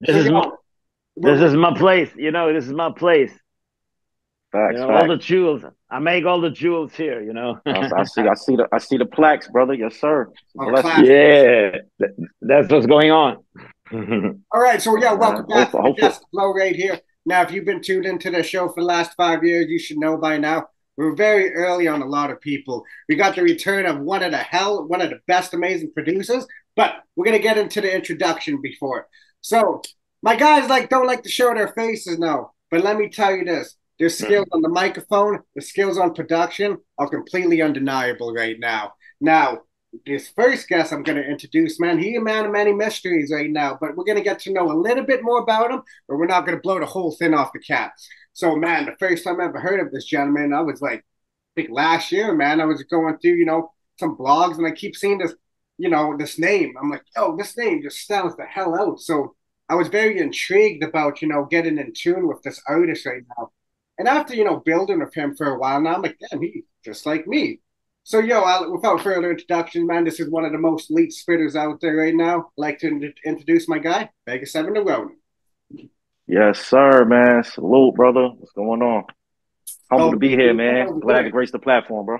This is my this is my place. You know, this is my place. Facts, You know, facts. all the jewels. I make all the jewels here. You know. I, I see, I see the, I see the plaques, brother. Yes, sir. Class. yeah, that- that's what's going on. All right, so yeah, welcome Uh, back to hopefully- the Just Flow right here. Now, if you've been tuned into the show for the last five years, you should know by now we're very early on a lot of people. We got the return of one of the hell, one of the best amazing producers, but we're gonna get into the introduction before. So my guys like don't like to show their faces now, but let me tell you this: their hmm. skills on the microphone, the skills on production are completely undeniable right now. Now, this first guest I'm going to introduce, man, he a man of many mysteries right now, but we're going to get to know a little bit more about him, but we're not going to blow the whole thing off the cap. So, man, the first time I ever heard of this gentleman, I was like, I think last year, man, I was going through, you know, some blogs and I keep seeing this, you know, this name. I'm like, oh, this name just stands the hell out. So I was very intrigued about, you know, getting in tune with this artist right now. And after, you know, building with him for a while now, I'm like, damn, he just like me. So, yo, I'll, without further introduction, man, this is one of the most elite spitters out there right now. I'd like to in- introduce my guy, Vegas 7 to Ronin. Yes, sir, man. Salute, brother. What's going on? Humble Oh, to be here, man. Glad to grace the platform, bro.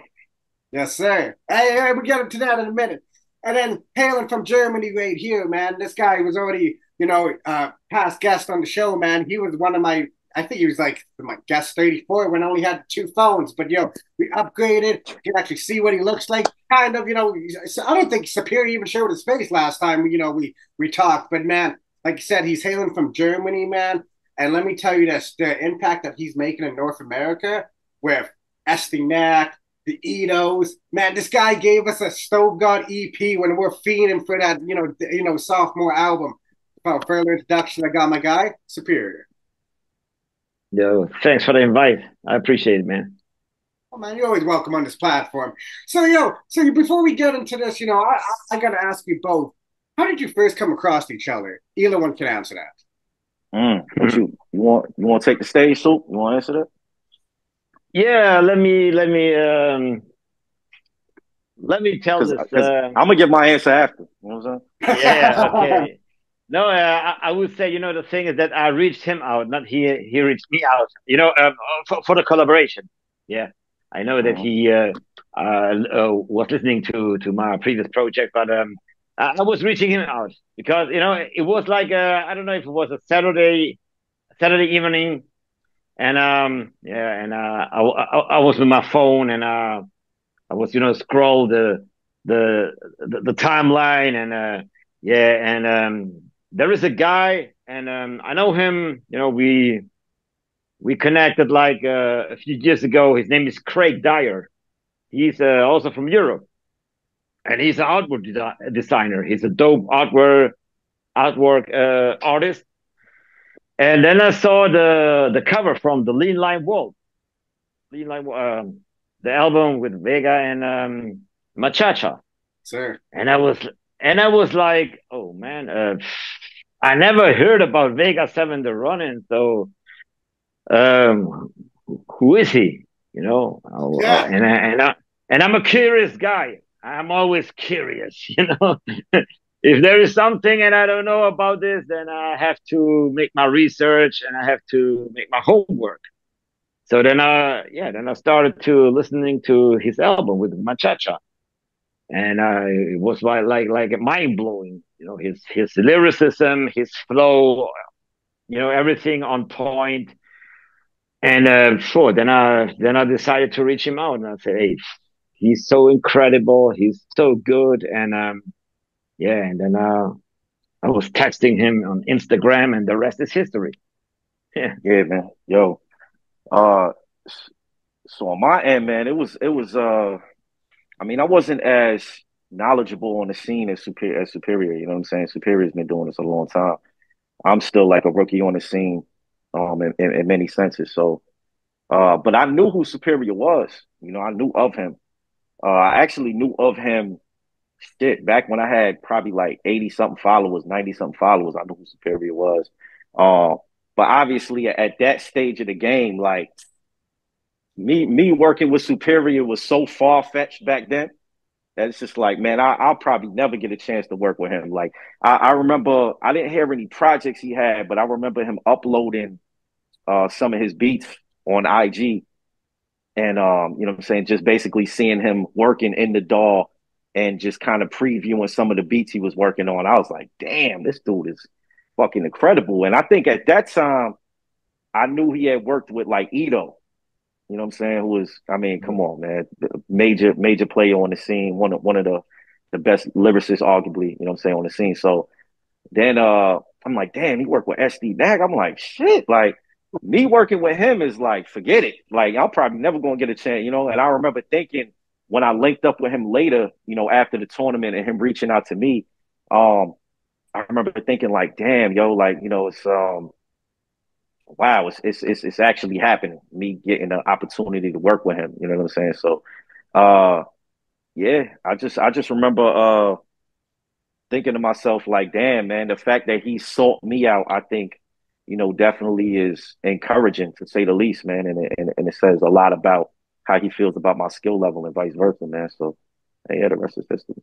Yes, sir. Hey, hey, we'll get into that in a minute. And then hailing from Germany right here, man. This guy was already, you know, uh, past guest on the show, man. He was one of my, I think he was like my guest 34 when I only had two phones. But yo, we upgraded. You can actually see what he looks like. Kind of, you know, I don't think Superior even showed his face last time, you know, we, we talked. But man, like you said, he's hailing from Germany, man. And let me tell you this, the impact that he's making in North America with Esty Estimac, the Edos. Man, this guy gave us a Stove God EP when we're fiending for that, you know, you know, sophomore album. Without further introduction, I got my guy, Superior. Yo, thanks for the invite. I appreciate it, man. Oh man, you're always welcome on this platform. So yo, so before we get into this, you know, I, I, I gotta ask you both, how did you first come across each other? Either one can answer that. Mm. You you want you want to take the stage, Soup? You want to answer that? Yeah, let me let me um let me tell Because this. Uh, I'm gonna give my answer after. You know what I'm saying? yeah, okay. No, uh, I, I would say you know the thing is that I reached him out, not he he reached me out. You know, um, for, for the collaboration. Yeah, I know that Mhm. he uh, uh, uh, was listening to to my previous project, but um, I, I was reaching him out because you know it was like uh, I don't know if it was a Saturday Saturday evening, and um yeah, and uh, I, I I was with my phone and uh I was you know scroll the the the, the timeline and uh yeah and um there is a guy and um I know him you know we we connected like uh, a few years ago. His name is Craig Dyer. He's uh, also from Europe. And he's an artwork de- designer. He's a dope artwork artwork uh, artist and then I saw the the cover from the Lead Lined Wall, Lean Line um, the album with Vega and um Machacha Sir. and I was and I was like, oh man, uh, I never heard about Vega Seven the Ronin, so um, who is he? You know, Uh, Yeah. and I, and I, and I'm a curious guy. I'm always curious, you know. If there is something and I don't know about this, then I have to make my research and I have to make my homework. So then, uh, yeah, then I started to listening to his album with Machacha and uh, it was like like like mind blowing. You know, his his lyricism, his flow, you know, everything on point. And uh, sure, then I then I decided to reach him out, and I said, "Hey, he's so incredible, he's so good," and um, yeah, and then uh, I was texting him on Instagram, and the rest is history. Yeah, Yeah, man. Yo, uh, so on my end, man, it was it was uh, I mean, I wasn't as knowledgeable on the scene as Superior as Superior. You know what I'm saying? Superior's been doing this a long time. I'm still like a rookie on the scene, um, in, in, in many senses. So, uh, but I knew who Superior was. You know, I knew of him. Uh, I actually knew of him. Shit, back when I had probably like 80 something followers, 90 something followers, I knew who Superior was. Uh, but obviously at that stage of the game, like me, me working with Superior was so far fetched back then it's just like, man, I, will probably never get a chance to work with him. Like, I, I, remember I didn't hear any projects he had, but I remember him uploading uh, some of his beats on IG, and um, you know, what I'm saying, just basically seeing him working in the DAW and just kind of previewing some of the beats he was working on. I was like, damn, this dude is fucking incredible. And I think at that time, I knew he had worked with like Eto. You know what I'm saying? Who was, I mean, come on, man. Major, major player on the scene, one of one of the the best lyricists, arguably, you know what I'm saying, on the scene. So then uh I'm like, damn, he worked with Estee Nack. I'm like, shit, like me working with him is like, forget it. Like, I'm probably never gonna get a chance, you know. And I remember thinking when I linked up with him later, you know, after the tournament and him reaching out to me, um, I remember thinking like, damn, yo, like, you know, it's um wow, it's it's it's, it's actually happening. Me getting the opportunity to work with him. You know what I'm saying? So, uh, yeah, I just I just remember uh thinking to myself like, damn, man, the fact that he sought me out, I think, you know, definitely is encouraging to say the least, man, and and, and it says a lot about how he feels about my skill level and vice versa, man. So, yeah, the rest is history.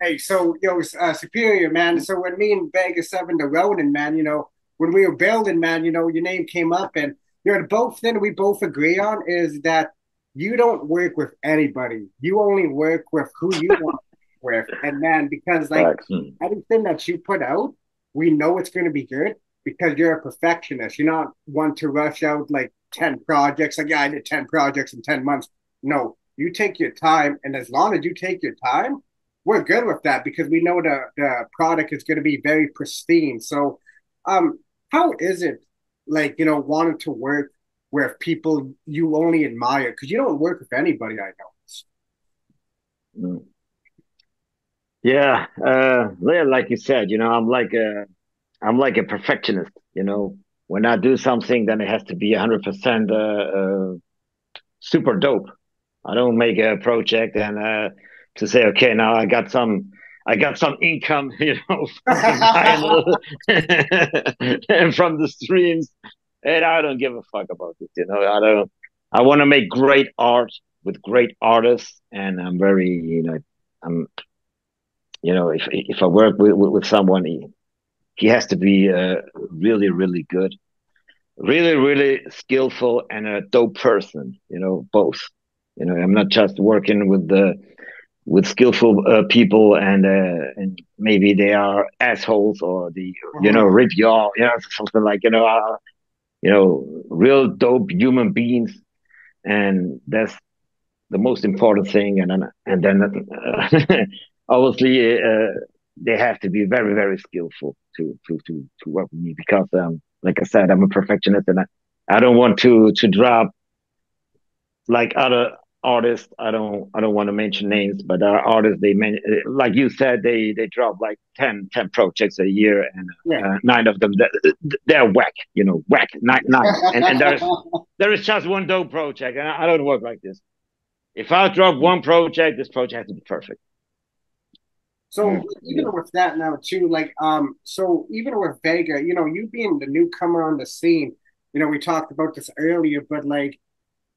Hey, so yo, uh, Superior, man. So when me and Vegas Seven the Ronin, man, you know, when we were building, man, you know, your name came up, and you know, the both thing we both agree on is that you don't work with anybody. You only work with who you want with, and man, because like anything that you put out, we know it's going to be good because you're a perfectionist. You're not one to rush out like ten projects. Like, yeah, I did ten projects in ten months. No, you take your time, and as long as you take your time, we're good with that because we know the the product is going to be very pristine. So, um, how is it like you know wanting to work with people you only admire because you don't work with anybody i know mm. yeah uh like you said you know i'm like a i'm like a perfectionist you know when i do something then it has to be 100% uh, uh, super dope i don't make a project and uh to say okay now i got some I got some income, you know, and from the streams, and I don't give a fuck about it. You know, I don't. I want to make great art with great artists, and I'm very, you know, I'm, you know, if if I work with with someone, he, has to be uh, really, really good, really, really skillful, and a dope person. You know, both. You know, I'm not just working with the with skillful uh, people and uh, and maybe they are assholes or the you know rip you all you know something like you know uh, you know real dope human beings and that's the most important thing and then and then uh, obviously uh, they have to be very very skillful to to to to work with me because um like I said I'm a perfectionist and I, I don't want to to drop like other artists. I don't i don't want to mention names but there are artists they man, like you said they they drop like 10 10 projects a year and yeah. uh, nine of them they're whack you know whack nine nine and, and there's there is just one dope project and I, I don't work like this. If i drop one project this project has to be perfect so mm. even with that now too like um so even with vega you know you being the newcomer on the scene you know we talked about this earlier but like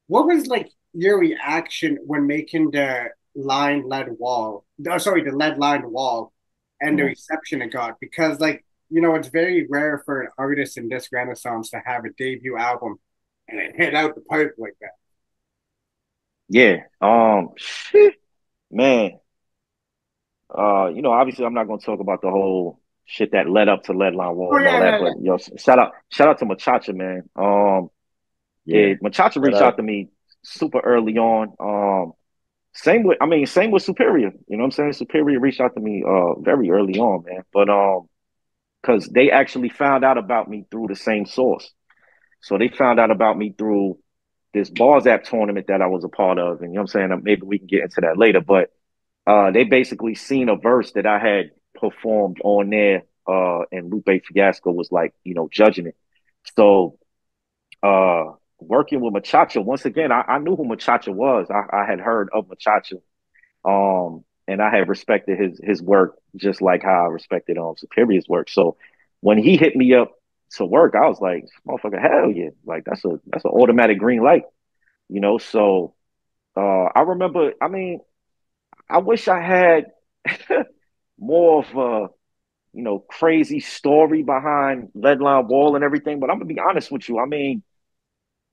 what was like your reaction when making the line lead wall? Oh, sorry, the lead lined wall, and the mm-hmm. reception it got because like you know it's very rare for an artist in this renaissance to have a debut album and it hit out the pipe like that. Yeah. Um. Shit, man. Uh, you know, obviously, I'm not going to talk about the whole shit that led up to Lead Lined Wall oh, and all that, but yo, shout out, shout out to Machacha, man. Um, yeah, yeah Machacha reached out to me super early on. Um, same with, I mean, same with Superior. You know what I'm saying? Superior reached out to me uh very early on, man. But um, because they actually found out about me through the same source. So they found out about me through this Bars app tournament that I was a part of, and you know what I'm saying? Maybe we can get into that later. But uh, they basically seen a verse that I had performed on there, uh, and Lupe Fiasco was like, you know, judging it. So uh working with Machacha, once again, I, I knew who Machacha was. I, I, had heard of Machacha. Um, and I had respected his his work just like how I respected um Superior's work. So when he hit me up to work, I was like, motherfucker, hell yeah. Like that's a that's an automatic green light. You know, so uh I remember I mean, I wish I had more of a you know crazy story behind Lead Lined Wall and everything. But I'm gonna be honest with you. I mean,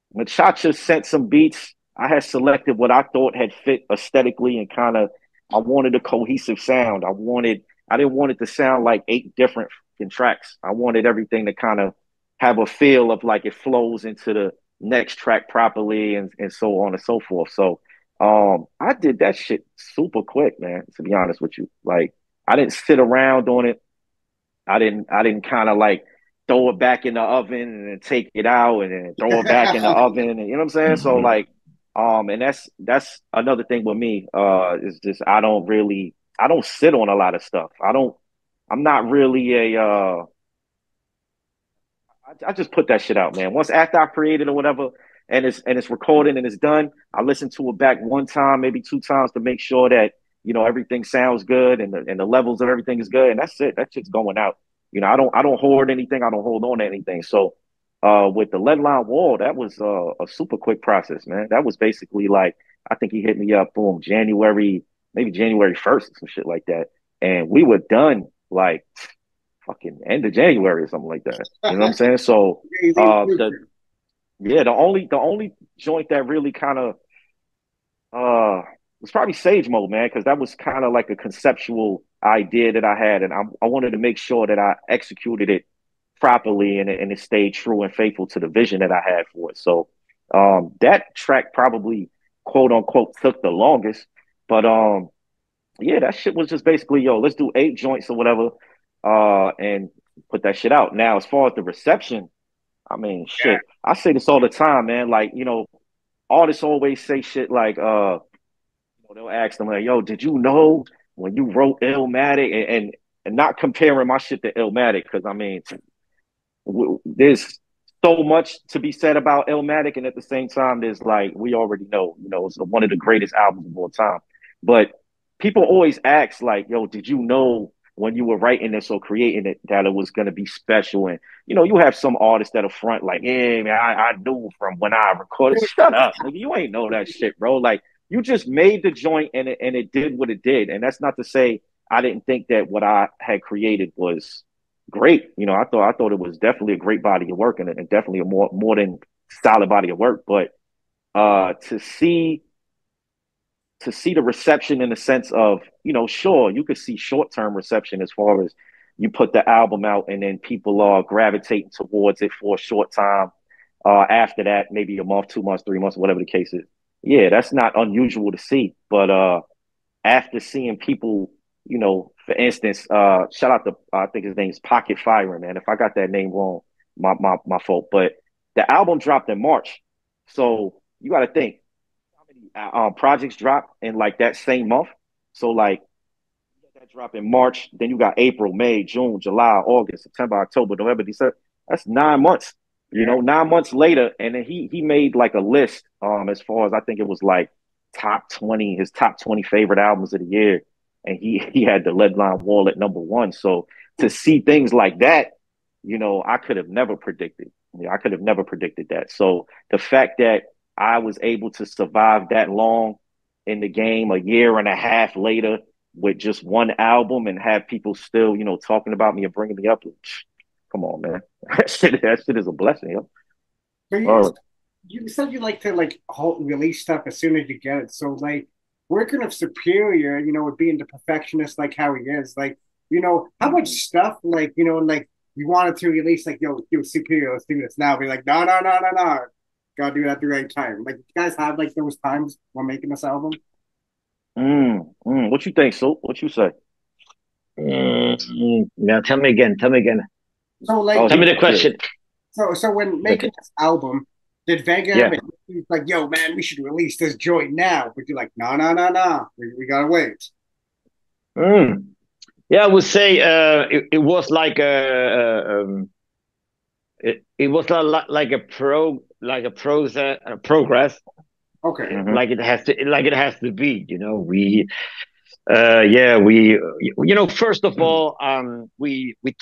when Chacha sent some beats, I had selected what I thought had fit aesthetically and kind of I wanted a cohesive sound. I wanted I didn't want it to sound like eight different tracks. I wanted everything to kind of have a feel of like it flows into the next track properly and, and so on and so forth. So um I did that shit super quick, man, to be honest with you. Like I didn't sit around on it. I didn't I didn't kind of like throw it back in the oven and then take it out and then throw it back in the oven and you know what I'm saying? So mm-hmm. like um and that's that's another thing with me uh is just I don't really I don't sit on a lot of stuff. I don't I'm not really a uh I, I just put that shit out, man. Once after I created or whatever and it's and it's recorded and it's done, I listen to it back one time, maybe two times to make sure that you know everything sounds good and the and the levels of everything is good, and that's it. That shit's going out. You know, I don't I don't hoard anything. I don't hold on to anything. So uh, with the Lead Lined Wall, that was uh, a super quick process, man. That was basically like I think he hit me up, boom, January, maybe January first or some shit like that, and we were done like fucking end of January or something like that. You know what I'm saying? So uh, the yeah, the only the only joint that really kind of uh was probably Sage Mode, man, because that was kind of like a conceptual idea that I had, and I, I wanted to make sure that I executed it properly and, and it stayed true and faithful to the vision that I had for it. So um, that track probably quote unquote took the longest, but um, yeah, that shit was just basically yo, let's do eight joints or whatever, uh, and put that shit out. Now, as far as the reception, I mean, shit, yeah. I say this all the time, man. Like you know, artists always say shit like, uh, you know, they'll ask them like, yo, did you know when you wrote Illmatic and, and, and not comparing my shit to Illmatic because I mean, w- there's so much to be said about Illmatic, and at the same time, there's like we already know, you know, it's one of the greatest albums of all time. But people always ask, like, "Yo, did you know when you were writing this or creating it that it was going to be special?" And you know, you have some artists that are front, like, "Yeah, man, I, I knew from when I recorded." Shut up, nigga, you ain't know that shit, bro. Like, you just made the joint and it, and it did what it did. And that's not to say I didn't think that what I had created was great. You know, I thought I thought it was definitely a great body of work and, and definitely a more more than solid body of work. But uh, to see to see the reception in the sense of, you know, sure, you could see short term reception as far as you put the album out and then people are gravitating towards it for a short time. Uh, after that, maybe a month, two months, three months, whatever the case is yeah, that's not unusual to see. But uh, after seeing people, you know, for instance, uh, shout out to I think his name's Pocket Fire, man. If I got that name wrong, my my my fault. But the album dropped in March, so you got to think uh, um, projects drop in like that same month. So like that drop in March, then you got April, May, June, July, August, September, October, November, December. That's nine months. You know, nine months later, and then he he made like a list um as far as I think it was like top twenty, his top twenty favorite albums of the year, and he he had the Lead Lined Wall at number one. So to see things like that, you know, I could have never predicted. I could have never predicted that. So the fact that I was able to survive that long in the game, a year and a half later, with just one album, and have people still, you know, talking about me and bringing me up. Come on, man. That shit, that shit is a blessing, yo. So you, uh, you said you like to like release stuff as soon as you get it. So like working with Superior, you know, with being the perfectionist like how he is, like you know, how much stuff like you know, like you wanted to release like yo, yo, Superior, let's do this now. Be like, no, no, no, no, no, gotta do that at the right time. Like you guys have like those times while making this album. Mm, mm. What you think, so? What you say? Mm, now tell me again. Tell me again. So like, oh, tell me the question. So so when making okay. this album, did Vega yeah. like, yo, man, we should release this joint now? But you're like, no, no, no, no, we, we gotta wait. Mm. Yeah, I would say uh, it, it was like a, um, it, it was a, like a pro like a process a progress. Okay. Mm-hmm. Like it has to like it has to be, you know. We uh yeah, we you know, first of all, um we we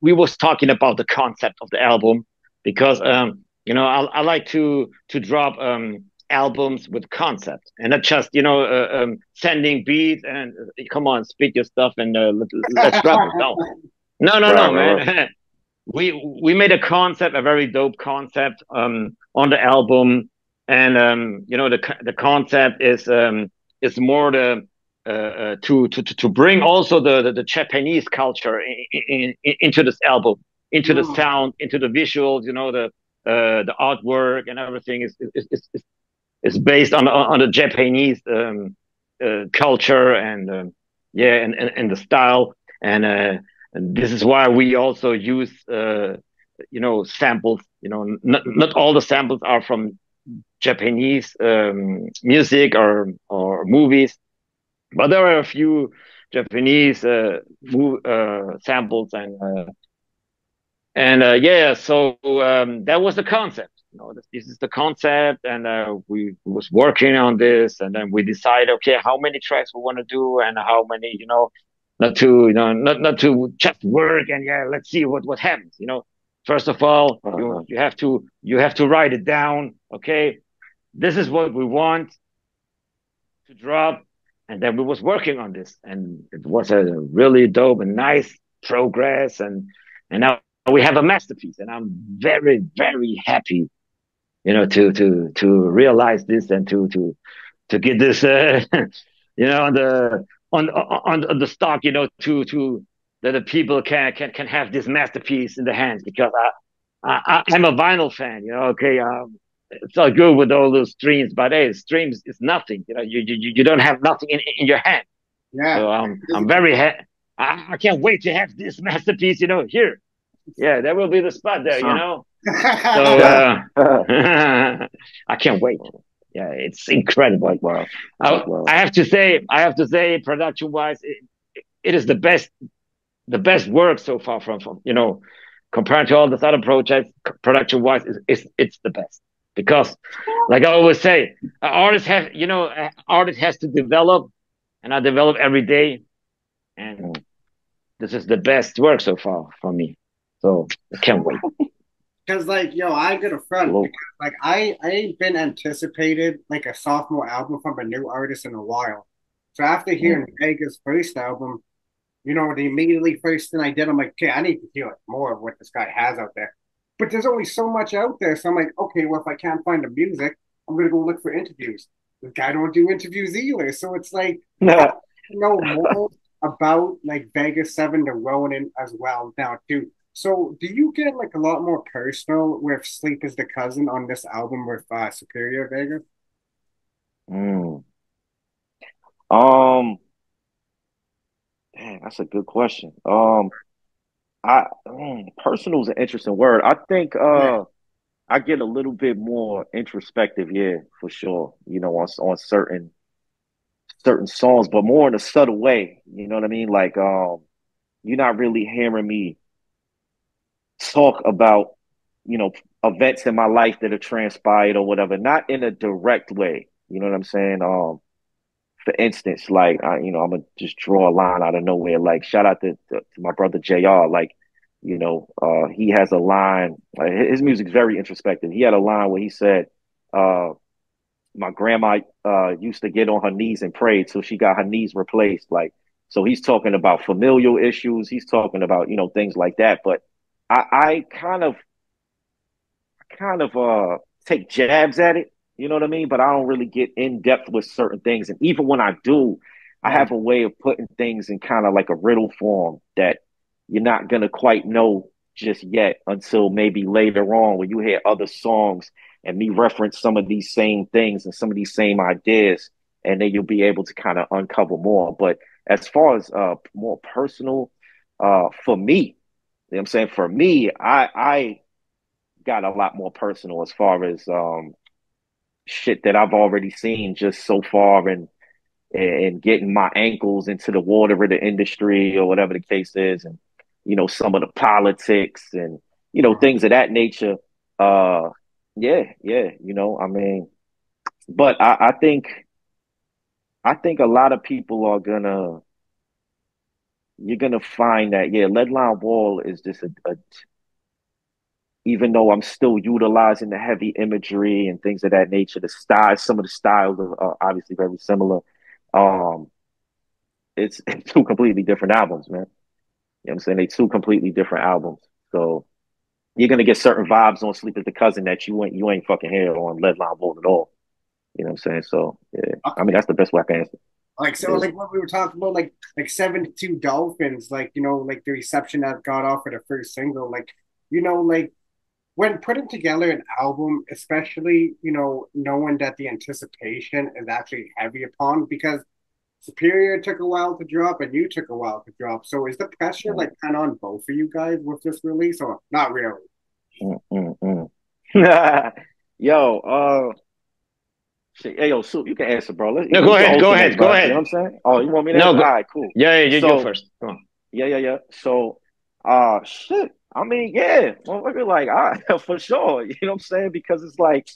we was talking about the concept of the album because um, you know I, I like to to drop um, albums with concept and not just you know uh, um, sending beats and uh, come on spit your stuff and uh, let, let's drop it. No, no, no, no, man. we we made a concept, a very dope concept um, on the album, and um, you know the the concept is um, is more the uh, uh, to, to to bring also the the, the Japanese culture in, in, in, into this album, into the sound, into the visuals. You know the uh, the artwork and everything is is, is, is, is based on on the Japanese um, uh, culture and um, yeah and, and, and the style and, uh, and this is why we also use uh, you know samples. You know not not all the samples are from Japanese um, music or or movies but there are a few Japanese uh, uh, samples and uh, and uh, yeah, so um, that was the concept. You know, this, this is the concept, and uh, we was working on this, and then we decided, okay, how many tracks we want to do, and how many, you know, not to, you know, not not to just work, and yeah, let's see what what happens. You know, first of all, uh-huh. you, you have to you have to write it down. Okay, this is what we want to drop and then we was working on this and it was a really dope and nice progress and and now we have a masterpiece and i'm very very happy you know to to to realize this and to to to get this uh, you know on the on, on on the stock you know to to that the people can can can have this masterpiece in the hands because I, I i'm a vinyl fan you know okay um it's all good with all those streams, but hey, streams is nothing. You know, you you, you don't have nothing in, in your hand. Yeah. So I'm I'm very ha- I, I can't wait to have this masterpiece. You know, here. Yeah, that will be the spot there. You know. so uh, I can't wait. Yeah, it's incredible. Wow. I, I, have to say, I have to say, production wise, it, it is the best, the best work so far from from you know, compared to all the other projects, production wise, it's, it's it's the best because like i always say an artist have you know artist has to develop and i develop every day and mm. this is the best work so far for me so i can't wait because like yo i get a front because, like i i ain't been anticipated like a sophomore album from a new artist in a while so after hearing mm. vegas first album you know the immediately first thing i did i'm like okay i need to hear like more of what this guy has out there but there's only so much out there. So I'm like, okay, well, if I can't find the music, I'm gonna go look for interviews. The guy don't do interviews either. So it's like no. know more about like Vegas Seven to Ronin as well now too. So do you get like a lot more personal with Sleep is the Cousin on this album with uh, Superior Vega? Mm. Um, damn, that's a good question. Um, I mm, personal is an interesting word. I think uh yeah. I get a little bit more introspective, yeah, for sure. You know, on on certain certain songs, but more in a subtle way. You know what I mean? Like um you're not really hearing me talk about, you know, events in my life that have transpired or whatever, not in a direct way. You know what I'm saying? Um for instance, like I, you know, I'm gonna just draw a line out of nowhere. Like shout out to, to, to my brother Jr. Like, you know, uh, he has a line. Like, his music's very introspective. He had a line where he said, uh, "My grandma uh, used to get on her knees and pray till she got her knees replaced." Like, so he's talking about familial issues. He's talking about you know things like that. But I, I kind of, kind of uh take jabs at it you know what I mean? But I don't really get in depth with certain things. And even when I do, I have a way of putting things in kind of like a riddle form that you're not going to quite know just yet until maybe later on when you hear other songs and me reference some of these same things and some of these same ideas. And then you'll be able to kind of uncover more. But as far as uh, more personal, uh, for me, you know what I'm saying? For me, I, I got a lot more personal as far as um, shit that I've already seen just so far and and getting my ankles into the water of the industry or whatever the case is and you know some of the politics and you know things of that nature uh yeah yeah you know i mean but i i think i think a lot of people are gonna you're gonna find that yeah leadline wall is just a, a even though I'm still utilizing the heavy imagery and things of that nature, the style, some of the styles are obviously very similar. Um, it's, it's two completely different albums, man. You know what I'm saying? They two completely different albums. So you're gonna get certain vibes on Sleep with the Cousin that you ain't you ain't fucking hear on Lead Lined Wall at all. You know what I'm saying? So yeah, I mean that's the best way I can answer. Like so, like what we were talking about, like like seventy two Dolphins, like you know, like the reception that got off for the first single, like you know, like when putting together an album, especially you know, knowing that the anticipation is actually heavy upon because Superior took a while to drop and you took a while to drop. So is the pressure like kind of on both of you guys with this release or not really? Mm, yo, uh, shit, hey, yo, Soup, you can answer, bro. Let's, no, go ahead, go ahead, go ahead. You know what I'm saying? Oh, you want me to? No, go, all right, cool. Yeah, yeah, you so, go first. Come on. Yeah, yeah, yeah. So, uh, shit. I mean, yeah, well, like, I for sure. You know what I'm saying? Because it's like,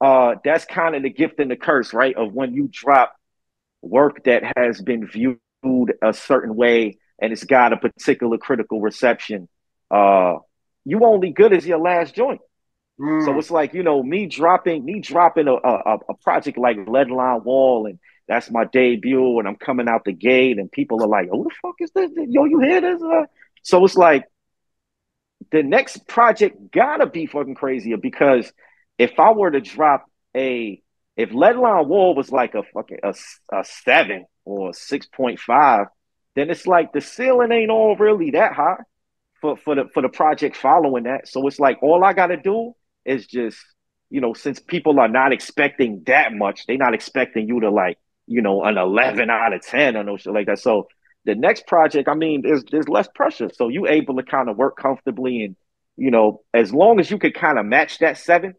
uh, that's kind of the gift and the curse, right? Of when you drop work that has been viewed a certain way and it's got a particular critical reception, uh, you only good as your last joint. Mm. So it's like you know me dropping me dropping a, a, a project like Lead Lined Wall and that's my debut and I'm coming out the gate and people are like, "Oh, the fuck is this? Yo, you hear this?" Uh? So it's like the next project gotta be fucking crazier because if I were to drop a if Lead Lined Wall was like a fucking a, a seven or six point five, then it's like the ceiling ain't all really that high for for the for the project following that. So it's like all I gotta do is just you know since people are not expecting that much, they're not expecting you to like you know an eleven out of ten or no shit like that. So the next project, I mean, there's there's less pressure, so you able to kind of work comfortably and you know as long as you could kind of match that seven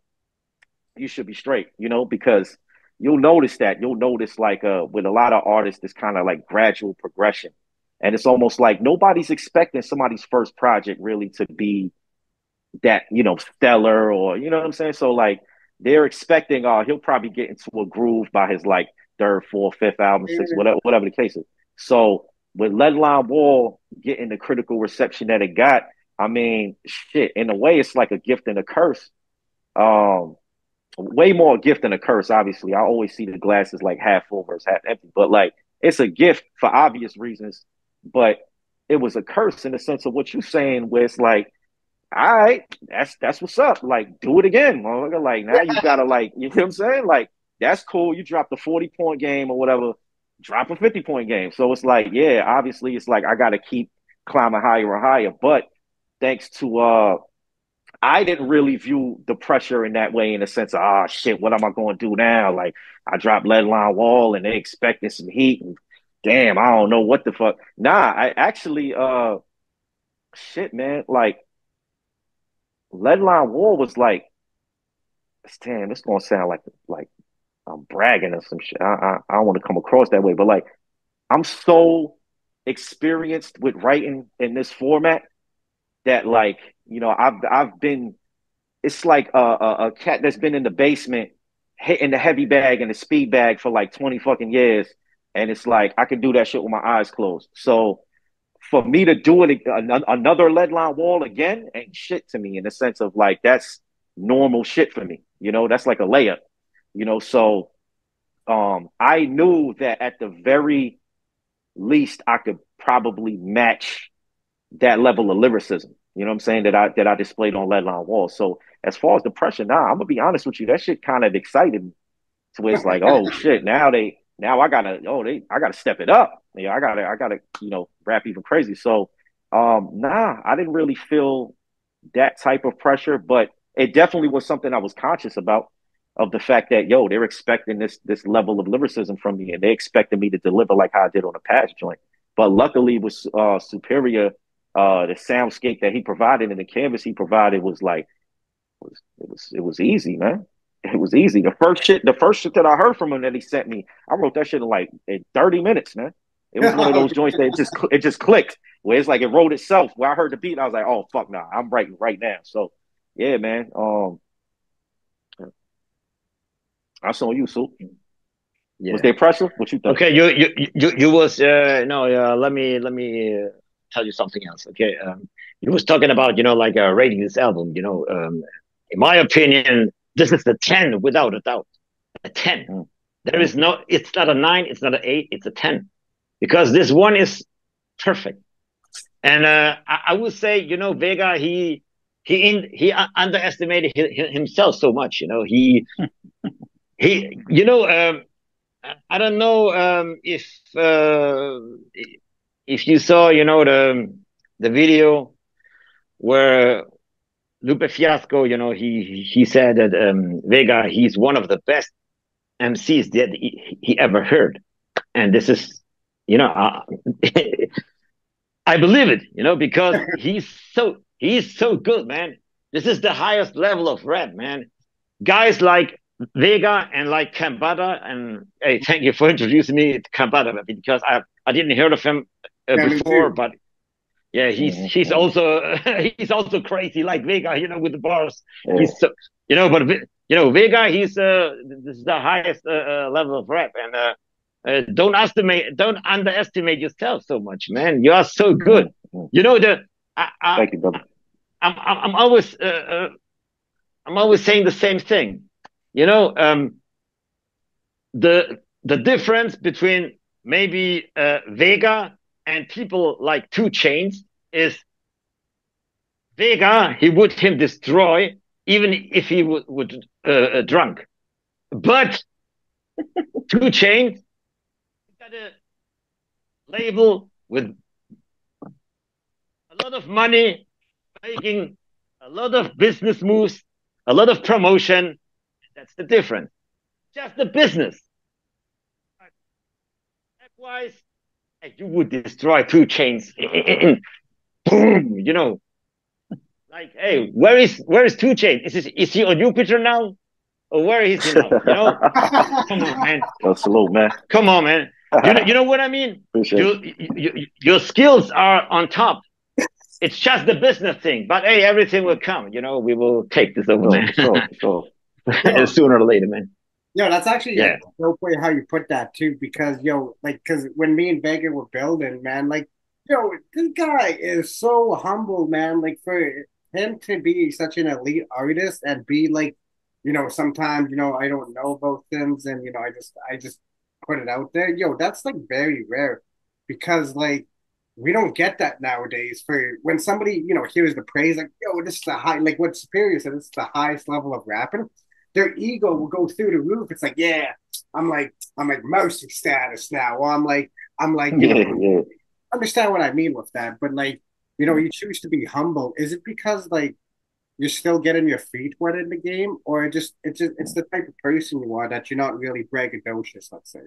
you should be straight, you know, because you'll notice that you'll notice like uh with a lot of artists, it's kind of like gradual progression. And it's almost like nobody's expecting somebody's first project really to be that, you know, stellar or you know what I'm saying? So like they're expecting uh he'll probably get into a groove by his like third, fourth, fifth album, sixth, whatever whatever the case is. So with Lead Lined Wall getting the critical reception that it got, I mean, shit, in a way it's like a gift and a curse. Um, way more a gift than a curse. Obviously, I always see the glasses like half full versus half empty, but like it's a gift for obvious reasons. But it was a curse in the sense of what you're saying, where it's like, all right, that's that's what's up. Like, do it again, motherfucker. Like now you gotta like, you know what I'm saying? Like that's cool. You dropped a 40 point game or whatever. Drop a 50 point game. So it's like, yeah, obviously it's like I gotta keep climbing higher and higher. But thanks to uh I didn't really view the pressure in that way in the sense of, ah, oh, shit, what am I going to do now? Like, I dropped Lead Lined Wall and they expecting some heat and damn, I don't know what the fuck. Nah, I actually, uh, shit, man, like, Lead Lined Wall was like, damn, this gonna sound like, like I'm bragging or some shit. I, I, I don't want to come across that way, but like, I'm so experienced with writing in this format that like you know I've I've been it's like a, a, a, cat that's been in the basement hitting the heavy bag and the speed bag for like 20 fucking years and it's like I can do that shit with my eyes closed so for me to do it another Lead Lined Wall again ain't shit to me in the sense of like that's normal shit for me you know that's like a layup you know so um I knew that at the very least I could probably match that level of lyricism. You know what I'm saying? That I that I displayed on Lead Lined Wall. So as far as the pressure, now nah, I'm gonna be honest with you, that shit kind of excited me. To where it's like, oh shit, now they now I gotta oh they I gotta step it up. Yeah, I gotta I gotta, you know, rap even crazy. So um nah, I didn't really feel that type of pressure, but it definitely was something I was conscious about of the fact that yo, they're expecting this this level of lyricism from me and they expected me to deliver like how I did on the past joint. But luckily with uh superior uh, the soundscape that he provided and the canvas he provided was like was it was it was easy, man. It was easy. The first shit, the first shit that I heard from him that he sent me, I wrote that shit in like in 30 minutes, man. It was one of those joints that it just it just clicked. Where it's like it wrote itself. Where I heard the beat, I was like, oh fuck nah, I'm writing right now. So yeah, man. Um I saw you, so yeah. Was there pressure? What you think? Okay, you you you you was uh no uh, let me let me uh, tell you something else. Okay, um, he was talking about, you know, like uh, rating this album. You know, um, in my opinion, this is a ten without a doubt, a ten. Mm. There is no, it's not a nine, it's not an eight, it's a ten, because this one is perfect. And uh, I, I, would say, you know, Vega, he he in, he underestimated himself so much. You know, he he, you know, um, I don't know um, if uh, if you saw, you know, the the video where Lupe Fiasco, you know, he he said that um, Vega, he's one of the best MCs that he, he ever heard, and this is, you know, uh, I believe it, you know, because he's so he's so good, man. This is the highest level of rap, man. Guys like Vega and like Cambatta, and hey, thank you for introducing me to Cambatta because I I didn't hear of him uh, yeah, before, but yeah, he's he's also he's also crazy like Vega, you know, with the bars. He's so you know, but you know, Vega, he's uh this is the highest uh, uh, level of rap, and uh, uh, don't estimate, don't underestimate yourself so much, man. You are so good. Mm-hmm. You know the. I, I, Thank you, brother. I'm I'm, I'm always uh, uh, I'm always saying the same thing. You know, um, the the difference between maybe uh, Vega and people like 2 Chainz is Vega, he would him destroy even if he would, would uh, uh, drunk. But 2 Chainz got a label with a lot of money, making a lot of business moves, a lot of promotion. That's the difference. Just the business. Likewise, you would destroy 2 Chainz. Boom, you know. Like, hey, where is where is 2 Chainz? Is this, is he on Jupiter now? Or where is he now? You know? Come on, man. That's salute, man. Come on, man. You know, you know what I mean? You, you, your skills are on top. It's just the business thing. But hey, everything will come. You know, we will take this over, man. Sure, sure. Sooner or later, man. Yo, that's actually yeah. a dope way how you put that too, because yo, like, because when me and Vega were building, man, like, yo, this guy is so humble, man. Like for him to be such an elite artist and be like, you know, sometimes you know I don't know about things, and you know I just I just put it out there. Yo, that's like very rare, because like we don't get that nowadays. For when somebody you know hears the praise, like, yo, this is the high, like what Superior said, this is the highest level of rapping their ego will go through the roof. It's like, yeah, I'm like, I'm like mercy status now. Or I'm like, I'm like, you know, understand what I mean with that. But like, you know, you choose to be humble. Is it because like you're still getting your feet wet in the game, or just it's just it's the type of person you are that you're not really braggadocious, let's say.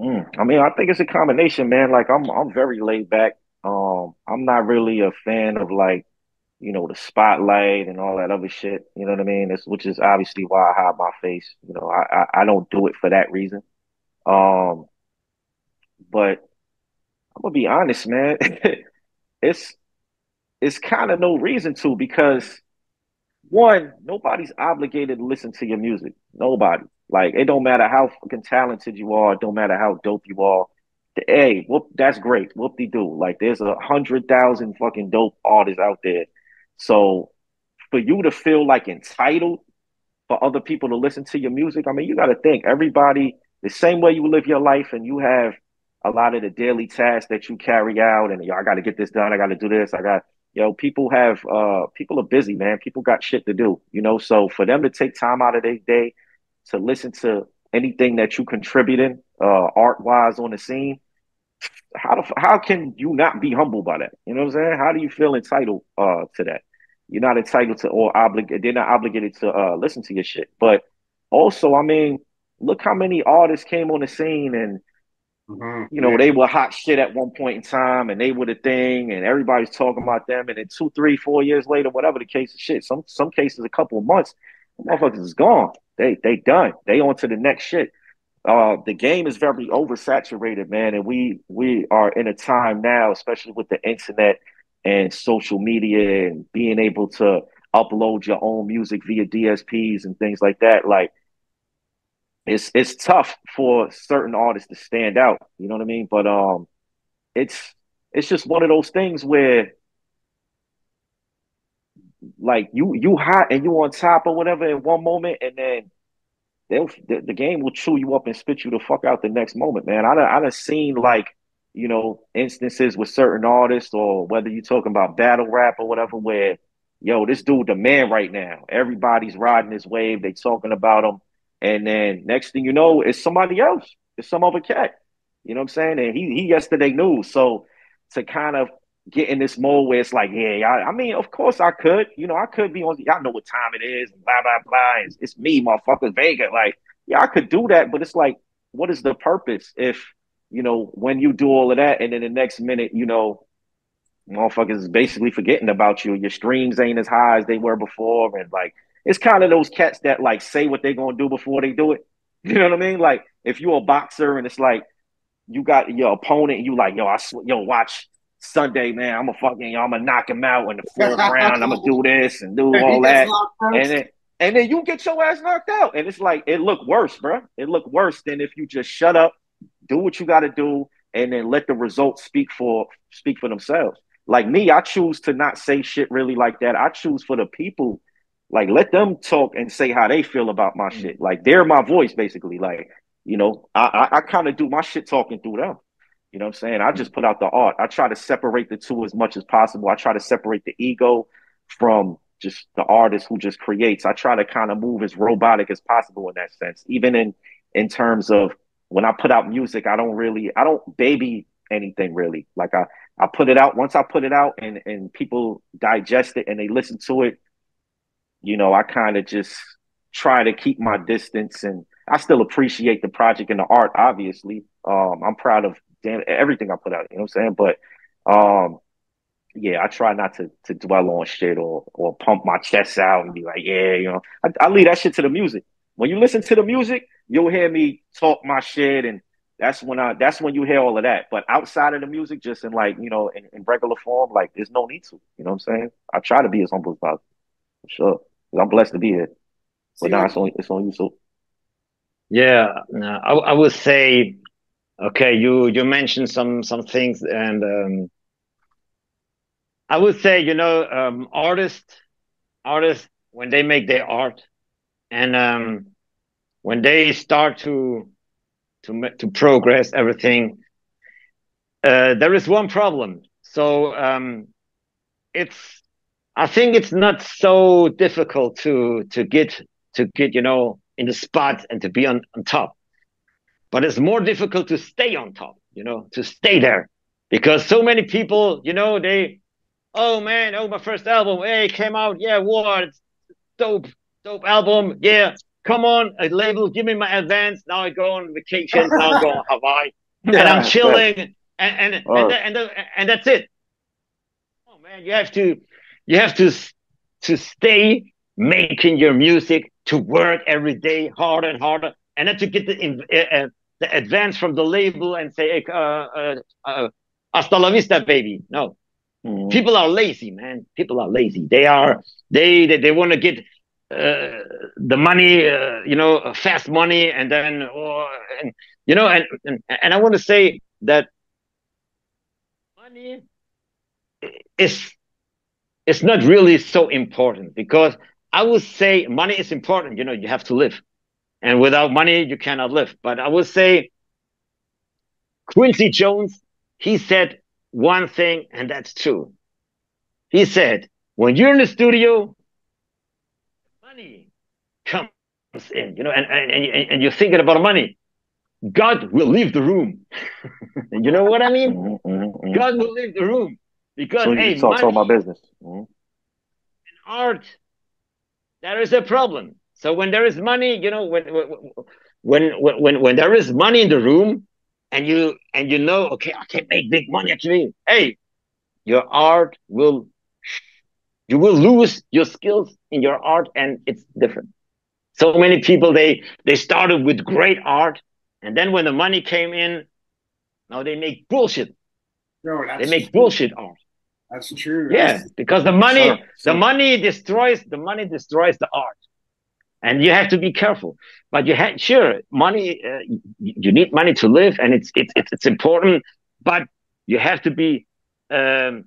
Mm, I mean, I think it's a combination, man. Like I'm, I'm very laid back. Um, I'm not really a fan of like you know, the spotlight and all that other shit. You know what I mean? That's, which is obviously why I hide my face. You know, I, I, I don't do it for that reason. Um, but I'm gonna be honest, man. it's it's kind of no reason to because one, nobody's obligated to listen to your music. Nobody. Like it don't matter how fucking talented you are. It don't matter how dope you are. The, Hey, whoop, that's great. Whoop de do. Like there's a hundred thousand fucking dope artists out there so for you to feel like entitled for other people to listen to your music, I mean, you got to think everybody the same way you live your life and you have a lot of the daily tasks that you carry out and I got to get this done. I got to do this. I got, you know, people have, uh, people are busy, man. People got shit to do, you know, so for them to take time out of their day to listen to anything that you contributing, uh, art wise on the scene, how the, how can you not be humble by that? You know what I'm saying? How do you feel entitled uh, to that? You're not entitled to or obligated. They're not obligated to uh, listen to your shit. But also, I mean, look how many artists came on the scene and mm-hmm. you know they were hot shit at one point in time and they were the thing and everybody's talking about them and then two, three, four years later, whatever the case of shit. Some some cases a couple of months, motherfuckers is gone. They they done. They on to the next shit uh, the game is very oversaturated, man, and we we are in a time now, especially with the internet and social media and being able to upload your own music via DSPs and things like that. Like it's it's tough for certain artists to stand out. You know what I mean? But um, it's it's just one of those things where like you you hot and you on top or whatever in one moment, and then they'll the, the game will chew you up and spit you the fuck out the next moment, man. I done, I done seen like you know instances with certain artists or whether you're talking about battle rap or whatever, where yo this dude the man right now. Everybody's riding his wave. They talking about him, and then next thing you know, it's somebody else. It's some other cat. You know what I'm saying? And he he yesterday knew. So to kind of get in this mode where it's like, yeah, I, I, mean, of course I could. You know, I could be on. Y'all know what time it is, blah blah blah. It's, it's me, motherfuckers, Vega. Like, yeah, I could do that, but it's like, what is the purpose if you know when you do all of that, and then the next minute, you know, motherfuckers is basically forgetting about you. Your streams ain't as high as they were before, and like, it's kind of those cats that like say what they're gonna do before they do it. You know what I mean? Like, if you're a boxer and it's like you got your opponent, you like, yo, I sw- yo, watch Sunday, man, I'm gonna fucking, I'm gonna knock him out in the fourth round. I'm gonna do this and do all that, and then and then you get your ass knocked out, and it's like it looked worse, bro. It looked worse than if you just shut up, do what you got to do, and then let the results speak for speak for themselves. Like me, I choose to not say shit really like that. I choose for the people, like let them talk and say how they feel about my mm. shit. Like they're my voice, basically. Like you know, I I, I kind of do my shit talking through them. You know what I'm saying? I just put out the art. I try to separate the two as much as possible. I try to separate the ego from just the artist who just creates. I try to kind of move as robotic as possible in that sense. Even in in terms of when I put out music, I don't really I don't baby anything really. Like I I put it out once I put it out and and people digest it and they listen to it, you know, I kind of just try to keep my distance and I still appreciate the project and the art obviously. Um I'm proud of damn everything I put out. You know what I'm saying? But um, yeah, I try not to to dwell on shit or or pump my chest out and be like, yeah, you know, I, I leave that shit to the music. When you listen to the music, you'll hear me talk my shit, and that's when I that's when you hear all of that. But outside of the music, just in like you know in, in regular form, like there's no need to. You know what I'm saying? I try to be as humble as possible, for sure. I'm blessed to be here. But now it's on it's on you. So yeah, I, I would say Okay, you you mentioned some some things, and um, I would say you know um, artists artists when they make their art, and um, when they start to to to progress everything, uh, there is one problem. So um, it's I think it's not so difficult to to get to get you know in the spot and to be on on top but it's more difficult to stay on top, you know, to stay there because so many people, you know, they, oh man, oh, my first album, hey, came out, yeah, what? Dope, dope album, yeah. Come on, a label, give me my advance. Now I go on vacation. now I go on Hawaii, and I'm chilling, and and oh. and, and, and that's it. Oh man, you have to, you have to to stay making your music, to work every day harder and harder, and then to get the uh, the advance from the label and say, uh, uh, uh, hasta la vista, baby. No. Mm. People are lazy, man. People are lazy. They are, they, they, they want to get uh, the money, uh, you know, fast money, and then, oh, and, you know, and, and, and I want to say that money is, is not really so important because I would say money is important. You know, you have to live. And without money, you cannot live. But I would say Quincy Jones, he said one thing, and that's true. He said, when you're in the studio, money comes in, you know, and, and, and, and you're thinking about money. God will leave the room. you know what I mean? Mm-hmm, mm-hmm. God will leave the room because so hey, money, all my business. Mm-hmm. art, there is a problem. So when there is money, you know, when when when when when there is money in the room, and you and you know, okay, I can make big money actually. Hey, your art will you will lose your skills in your art, and it's different. So many people they they started with great art, and then when the money came in, now they make bullshit. No, they make true. bullshit art. That's true. Yeah, because the money, the money destroys the money destroys the art and you have to be careful. But you have sure money. Uh, you need money to live, and it's it's it's, it's important. But you have to be um,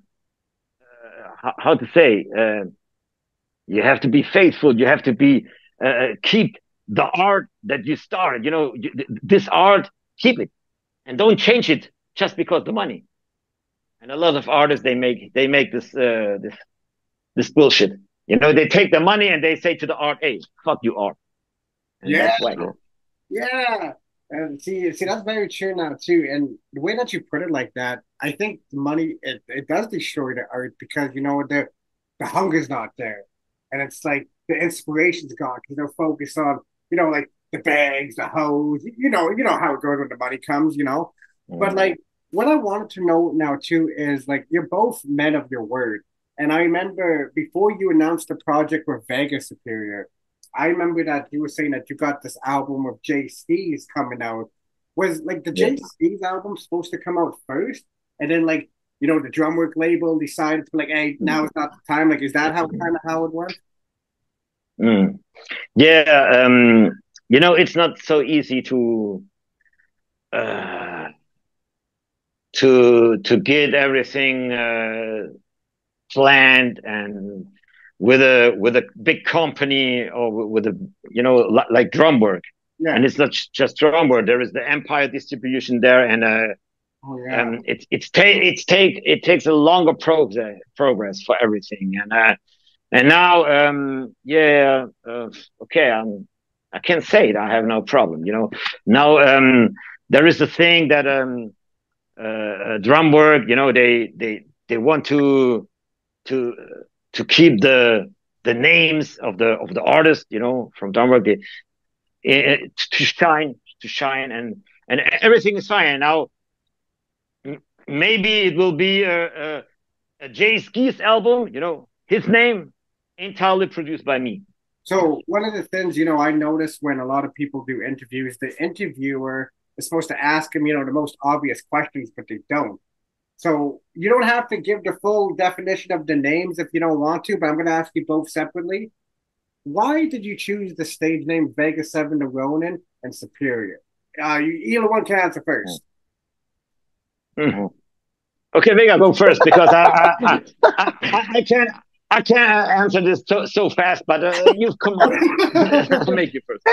uh, how, how, to say uh, You have to be faithful. You have to be uh, keep the art that you started. You know, this art, keep it, and don't change it just because the money. And a lot of artists they make they make this uh, this this bullshit. You know, they take the money and they say to the art, "Hey, fuck you, art." And yeah, yeah. And see, see, that's very true now too. And the way that you put it like that, I think the money it, it does destroy the art because you know the the hunger's not there, and it's like the inspiration's gone because they're focused on you know like the bags, the hose. You know, you know how it goes when the money comes. You know, mm-hmm. but like what I wanted to know now too is like you're both men of your word, and I remember before you announced the project with Vega Superior I remember that you were saying that you got this album of Skeese coming out. Was like the Jae Skeese album supposed to come out first, and then like you know the Drumwork label decided to like, hey, now it's not the time. Like, is that how kind of how it went? Mm. Yeah, um, you know, it's not so easy to uh, to to get everything uh, planned and with a with a big company or with a you know like Drumwork. Yeah. and it's not just Drumwork. There is the empire distribution there and uh oh, yeah. um it's it's take it's take it takes a longer progress progress for everything. And uh and now um yeah uh, okay i'm i can say it. I have no problem you know. Now um there is a thing that um uh, uh Drumwork you know they they they want to to to keep the the names of the of the artists, you know, from Drumwork, they, uh, to shine, to shine, and and everything is fine. Now, maybe it will be a, a, a Jae Skeese album, you know, his name entirely produced by me. So one of the things, you know, I notice when a lot of people do interviews, the interviewer is supposed to ask him, you know, the most obvious questions, but they don't. So you don't have to give the full definition of the names if you don't want to, but I'm going to ask you both separately. Why did you choose the stage name Vega 7 The Ronin and Superior? Uh, you, either one can answer 1st mm-hmm. Okay, Vega, go first because I, I, I, I, I can't. I can't answer this so, so fast, but uh, you've come on. I'll make you first.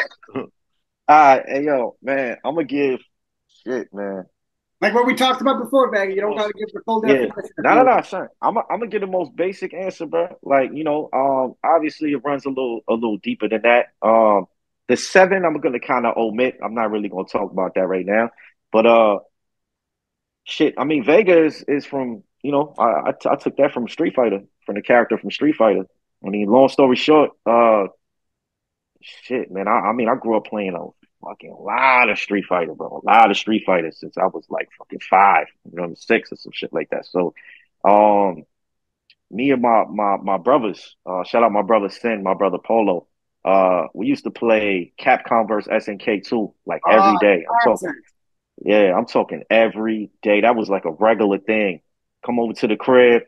All right, hey yo, man, I'm gonna give shit, man. Like what we talked about before, Baggy. You don't gotta give the full definition. Yeah. No, no, no, son. I'm gonna get the most basic answer, bro. Like you know, um, obviously it runs a little a little deeper than that. Um, the seven I'm gonna kind of omit. I'm not really gonna talk about that right now. But uh, shit. I mean, Vega is, is from you know I, I, t- I took that from Street Fighter from the character from Street Fighter. I mean, long story short, uh, shit, man. I, I mean, I grew up playing a fucking lot of Street Fighter, bro. A lot of Street Fighter since I was like fucking five, you know, six or some shit like that. So, um, me and my my my brothers, uh, shout out my brother Sin, my brother Polo. Uh, we used to play Capcom versus SNK two like every oh, day. I'm talking, yeah, I'm talking every day. That was like a regular thing. Come over to the crib,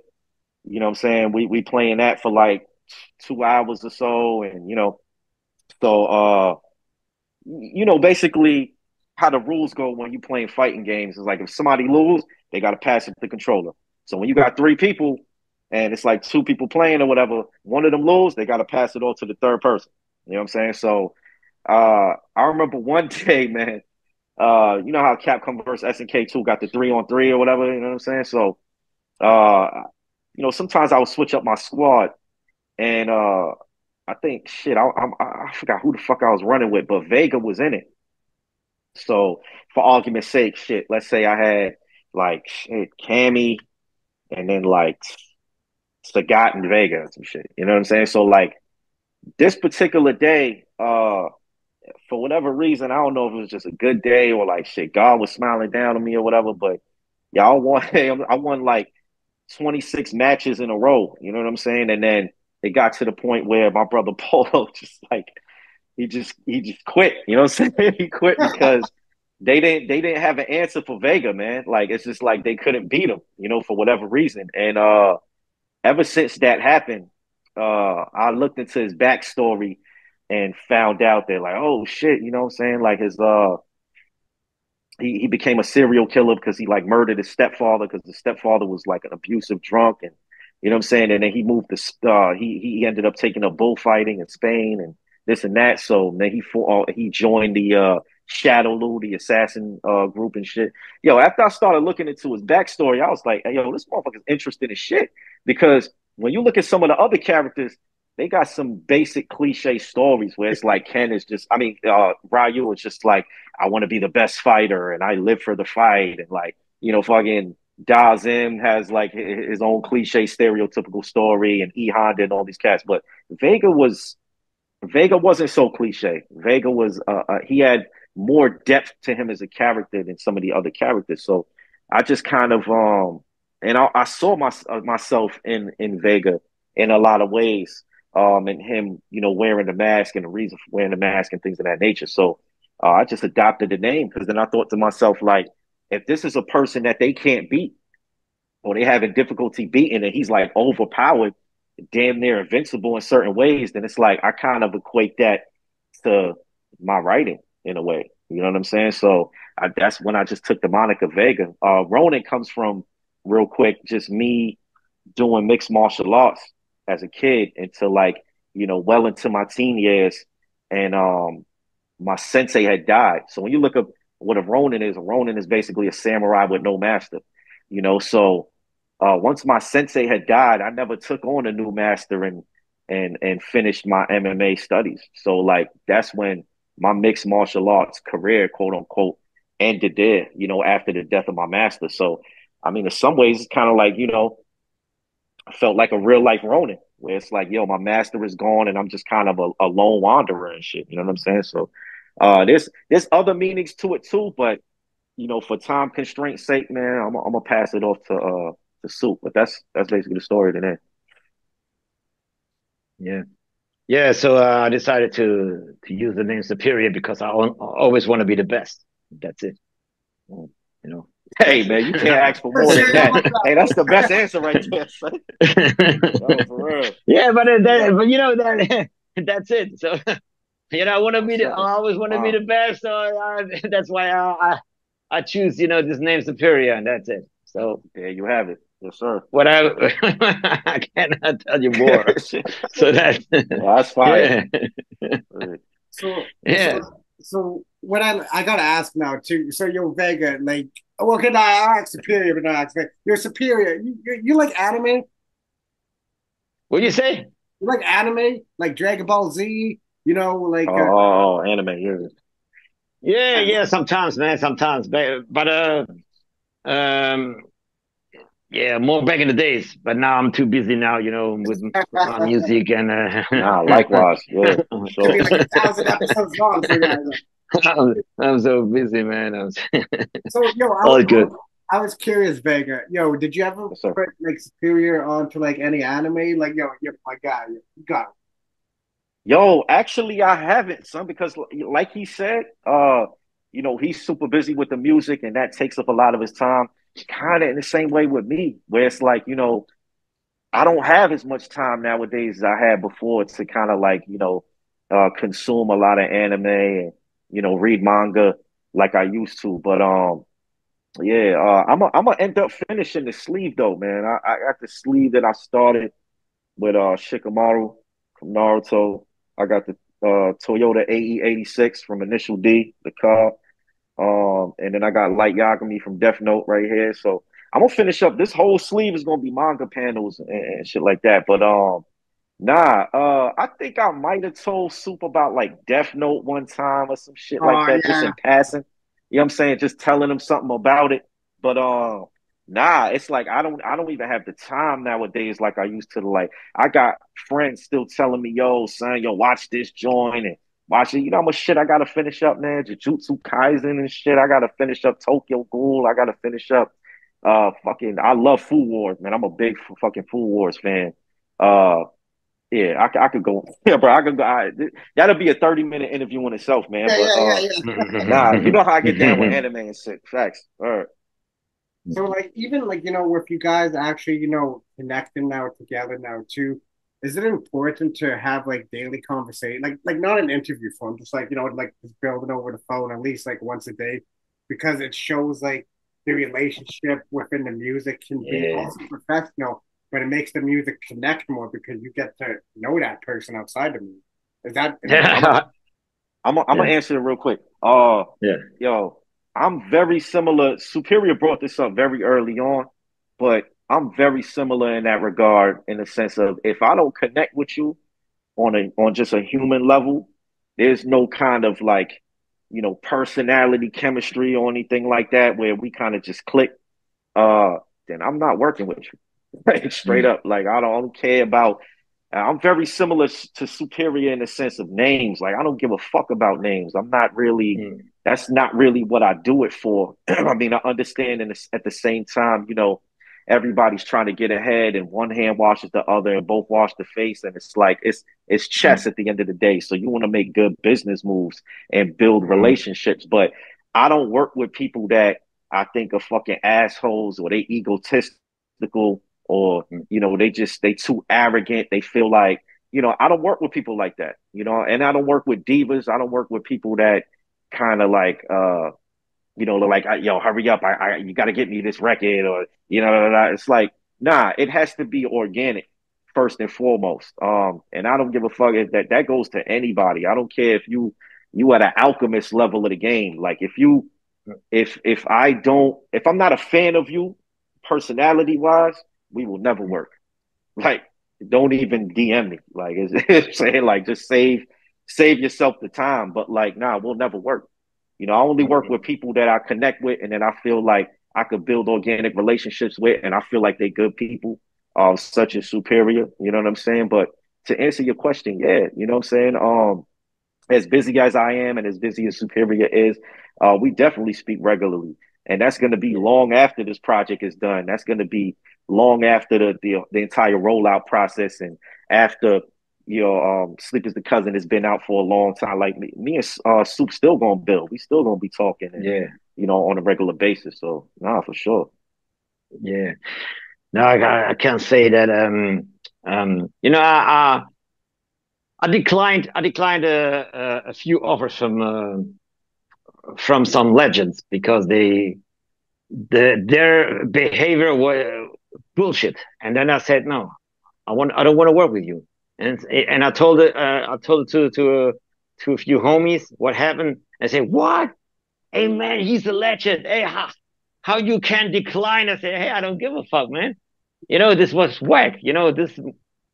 you know what I'm saying? We we playing that for like two hours or so, and you know, so uh you know, basically how the rules go when you playing fighting games is like if somebody lose, they got to pass it to the controller. So when you got three people and it's like two people playing or whatever, one of them lose, they got to pass it on to the third person. You know what I'm saying? So uh, I remember one day, man. Uh, you know how Capcom versus SNK two got the three on three or whatever. You know what I'm saying? So, uh, you know, sometimes I would switch up my squad, and uh, I think shit. I, I I forgot who the fuck I was running with, but Vega was in it. So for argument's sake, shit. Let's say I had like shit, Cammy, and then like Sagat and Vega and some shit. You know what I'm saying? So like this particular day, uh, for whatever reason, I don't know if it was just a good day or like shit, God was smiling down on me or whatever. But y'all won. I won like 26 matches in a row. You know what I'm saying? And then it got to the point where my brother Polo just like he just he just quit. You know what I'm saying? he quit because they didn't they didn't have an answer for Vega, man. Like it's just like they couldn't beat him, you know, for whatever reason. And uh ever since that happened, uh I looked into his backstory and found out that like, oh shit, you know what I'm saying? Like his uh he, he became a serial killer because he like murdered his stepfather because the stepfather was like an abusive drunk and You know what I'm saying? And then he moved to uh, he he ended up taking up bullfighting in Spain and this and that. So then he uh, he joined the uh, Shadaloo, the assassin uh, group and shit. Yo, after I started looking into his backstory, I was like, hey, yo, this motherfucker's interested in shit. Because when you look at some of the other characters, they got some basic cliche stories where it's like Ken is just, I mean, uh, Ryu is just like, I want to be the best fighter and I live for the fight. And like, you know, fucking Dhalsim has like his own cliche stereotypical story and E Honda and all these cats. But Vega was, Vega wasn't so cliche. Vega was, uh, uh, he had more depth to him as a character than some of the other characters. So I just kind of, um, and I, I saw my, uh, myself in, in Vega in a lot of ways um, and him, you know, wearing the mask and the reason for wearing the mask and things of that nature. So uh, I just adopted the name because then I thought to myself, like, if this is a person that they can't beat or they having difficulty beating and he's like overpowered, damn near invincible in certain ways, then it's like I kind of equate that to my writing in a way. You know what I'm saying? So I, that's when I just took the Monica Vega. Uh, Ronin comes from real quick, just me doing mixed martial arts as a kid until like you know well into my teen years, and um my sensei had died. So when you look up what a Ronin is, a Ronin is basically a samurai with no master. You know, so uh, once my sensei had died, I never took on a new master and and and finished my MMA studies. So like that's when my mixed martial arts career, quote unquote, ended there. You know, after the death of my master. So I mean, in some ways, it's kind of like you know, I felt like a real life Ronin, where it's like, yo, my master is gone and I'm just kind of a, a lone wanderer and shit. You know what I'm saying? So uh, there's there's other meanings to it too, but you know, for time constraint sake, man, I'm, I'm gonna pass it off to uh to Soup. But that's that's basically the story today. Yeah. Yeah, so uh, I decided to to use the name Superior because I, always want to be the best. That's it. You know, Hey man, you can't ask for more than that. hey, that's the best answer right there. no, for real. Yeah, but uh, that, but you know that that's it. So you know, I want to be the, I always want to wow. be the best. So uh, that's why I, I I choose you know this name Superior, and that's it. So there you have it. Yes, sir. What I I cannot tell you more. so that well, that's fine. Yeah. So yeah. So, so what I I gotta ask now too. So you're Vega, like well, can I ask superior, but not ask You're superior. You, you, you like anime? What do you say? You like anime, like Dragon Ball Z? You know, like uh, oh, anime. Yeah, yeah, yeah. Sometimes, man. Sometimes, but, but uh, um, yeah, more back in the days. But now I'm too busy now, you know, with my music and. Uh, nah, likewise, yeah. Sure. like thousand episodes long. I'm, I'm so busy, man. I'm so yo, I all was, good. I was curious, Vega. Yo, did you ever yes, put like Superior onto like any anime? Like, yo, you're my guy. You got it. Yo, actually, I haven't, son, because like he said, uh, you know, he's super busy with the music, and that takes up a lot of his time. Kind of in the same way with me, where it's like, you know, I don't have as much time nowadays as I had before to kind of like, you know, uh, consume a lot of anime and you know, read manga like I used to. But um, yeah, uh, I'm gonna end up finishing the sleeve though, man. I, I got the sleeve that I started with uh Shikamaru from Naruto. I got the uh Toyota AE86 from Initial D, the car. Um, and then I got Light Yagami from Death Note right here. So I'm gonna finish up. This whole sleeve is gonna be manga panels and, and shit like that. But um, Nah, uh, I think I might have told Soup about like Death Note one time or some shit like oh, that, yeah. just in passing. You know what I'm saying? Just telling him something about it. But uh, nah, it's like I don't I don't even have the time nowadays like I used to like I got friends still telling me, yo, son, yo, watch this joint and watch it. You know how much shit I gotta finish up, man. Jujutsu Kaisen and shit. I gotta finish up Tokyo Ghoul. I gotta finish up uh fucking I love Food Wars, man. I'm a big fucking Food Wars fan. Uh yeah, I, I could go. Yeah, bro, I could go. I, that'll be a thirty minute interview in itself, man. Yeah, but, yeah, yeah, uh, yeah. nah, you know how I get down with anime and shit. Facts. All right. So, like, even like you know, if you guys actually you know connecting now together now too, is it important to have like daily conversation, like like not an interview form, just like you know, like just building over the phone at least like once a day, because it shows like the relationship within the music can be also professional but it makes the music connect more because you get to know that person outside of music. Is that? Is that I'm, I'm, I'm gonna answer it real quick. Uh, Yeah. yo, I'm very similar. Superior brought this up very early on, but I'm very similar in that regard, in the sense of if I don't connect with you on a on just a human level, there's no kind of like, you know, personality chemistry or anything like that where we kind of just click. Uh, then I'm not working with you. Straight up, like I don't care about. I'm very similar to Superior in the sense of names. Like I don't give a fuck about names. I'm not really Mm. that's not really what I do it for. I mean, I understand and at the same time, you know, everybody's trying to get ahead and one hand washes the other and both wash the face. And it's like, it's, it's chess at the end of the day. So you want to make good business moves and build Mhm. relationships. But I don't work with people that I think are fucking assholes or they egotistical or, you know, they just, they too arrogant. They feel like, you know, I don't work with people like that, you know, and I don't work with divas. I don't work with people that, kind of like uh you know like yo hurry up. I, I you got to get me this record or you know it's like nah it has to be organic first and foremost. Um and I don't give a fuck if that that goes to anybody. I don't care if you you at an Alchemist level of the game. Like if you if if I don't if I'm not a fan of you personality wise we will never work like don't even DM me like it's, it's saying like just save save yourself the time. But like, nah, we'll never work. You know, I only work with people that I connect with and that I feel like I could build organic relationships with, and I feel like they're good people, uh, such as superior. You know what I'm saying? But to answer your question, yeah, you know what I'm saying? Um, as busy as I am and as busy as Superior is, uh, we definitely speak regularly. And that's going to be long after this project is done. That's going to be long after the, the the entire rollout process and after you know, um, Sleep is the cousin has been out for a long time. Like me, me and uh, Soup still gonna build. We still gonna be talking, and, Yeah. you know, on a regular basis. So, nah, for sure. Yeah. No, I, I can't say that. Um, um, you know, I, I, I declined. I declined a, a, a few offers from uh, from some legends because they the their behavior was bullshit. And then I said, no, I want. I don't want to work with you. And and I told it. Uh, I told it to to to a few homies what happened. I said, what? Hey man, he's a legend. Hey, how how you can decline? I said, hey, I don't give a fuck, man. You know, this was whack. You know, this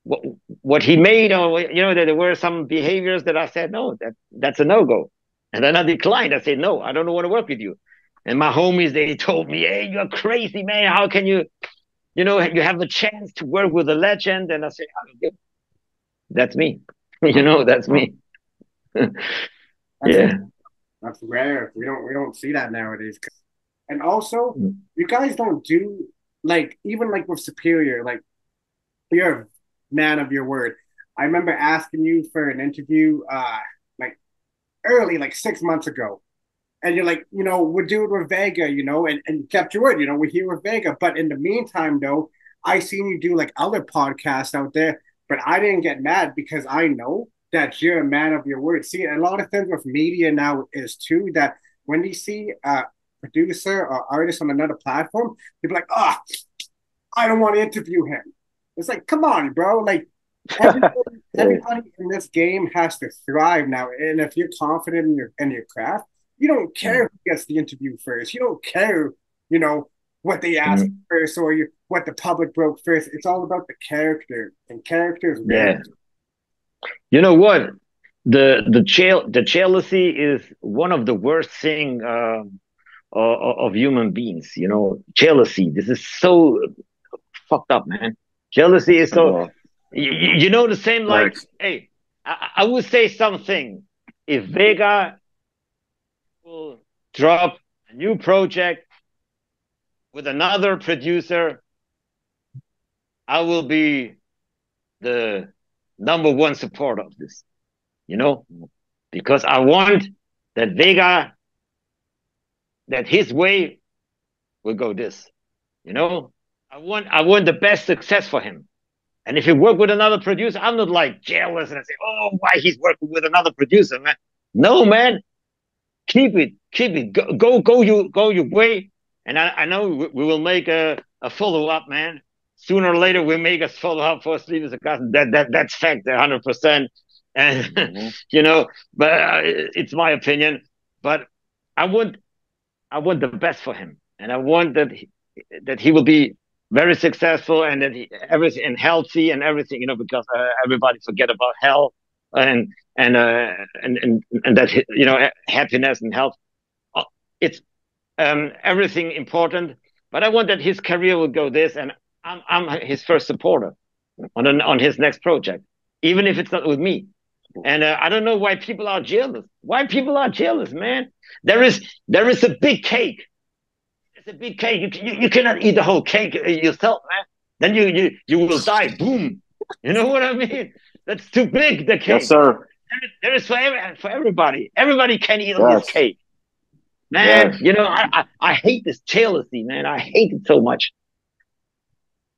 what what he made, or you know, there were some behaviors that I said, no, that that's a no go. And then I declined. I said, no, I don't want to work with you. And my homies, they told me, hey, you're crazy, man. How can you, you know, you have the chance to work with a legend? And I said, don't. That's me. you know, that's me. yeah. That's rare. We don't we don't see that nowadays. And also, Mm. you guys don't do like even like with Superior, like you're a man of your word. I remember asking you for an interview uh early, like six months ago. And you're like, you know, we do it with Vega, you know, and, and kept your word, you know, we're here with Vega. But in the meantime, though, I seen you do like other podcasts out there, but I didn't get mad because I know that you're a man of your word. See, a lot of things with media now is too that when you see a producer or artist on another platform, they're like, oh, I don't want to interview him. It's like, come on, bro. Like everybody, everybody in this game has to thrive now. And if you're confident in your in your craft, you don't care who gets the interview first. You don't care, you know, what they ask Mhm. first or you what the public broke first. It's all about the character. And characters Yeah. You know what? The the jail the jealousy is one of the worst thing um, of, of human beings. You know, jealousy. This is so fucked up, man. Jealousy is so. Uh, You, you know the same like. Hey, I, I would say something. If Vega will drop a new project with another producer, I will be the number one supporter of this, you know, because I want that Vega, that his way will go this, you know, I want, I want the best success for him. And if he work with another producer, I'm not like jealous and I say, oh, why he's working with another producer, man. No, man, keep it, keep it, go, go, go, you, go your way. And I, I know we, will make a, a follow up, man. sooner or later we make a follow up for Sleep Is The Cousin. That that that's fact, hundred percent. And mm-hmm. you know, but uh, it's my opinion. But I want I want the best for him, and I want that he, that he will be very successful and everything and healthy and everything. You know, because uh, everybody forget about health and and uh, and and and that you know happiness and health. Uh, it's um, everything important. But I want that his career will go this, and I'm I'm his first supporter on an, on his next project, even if it's not with me. And uh, I don't know why people are jealous. Why people are jealous, man? There is there is a big cake. It's a big cake. You, you, you cannot eat the whole cake uh, yourself, man. Then you you you will die. Boom. You know what I mean? That's too big. The cake. Yes, sir. There is, there is for every, for everybody. Everybody can eat yes. this cake. Man, yes. you know, I, I, I hate this jealousy, man. I hate it so much.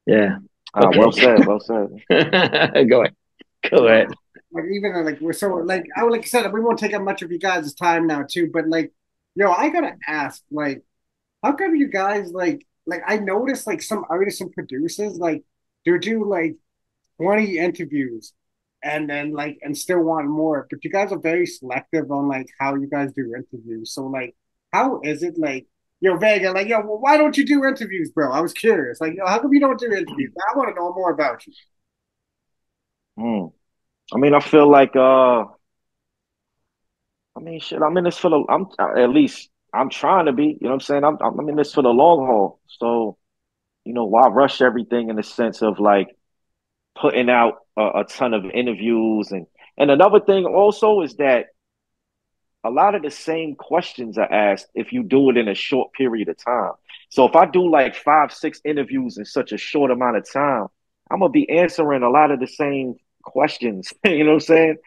Yeah. Ah, okay. well said. Well said. Go ahead. Go ahead like even like we're so like I like I said, we won't take up much of you guys' time now too. But like, yo, I gotta ask, like, how come you guys like like I noticed like some artists and producers like they do like twenty interviews and then like and still want more, but you guys are very selective on like how you guys do interviews. So like, how is it like? Yo, Vega, like, yo, well, why don't you do interviews, bro? I was curious. Like, yo, how come you don't do interviews? I want to know more about you. Hmm. I mean, I feel like uh I mean shit, I'm in this for the I'm at least I'm trying to be, you know what I'm saying? I'm I'm in this for the long haul. So, you know, why rush everything in the sense of like putting out a, a ton of interviews and and another thing also is that a lot of the same questions are asked if you do it in a short period of time. So if I do like five, six interviews in such a short amount of time, I'm gonna be answering a lot of the same questions. you know what I'm saying?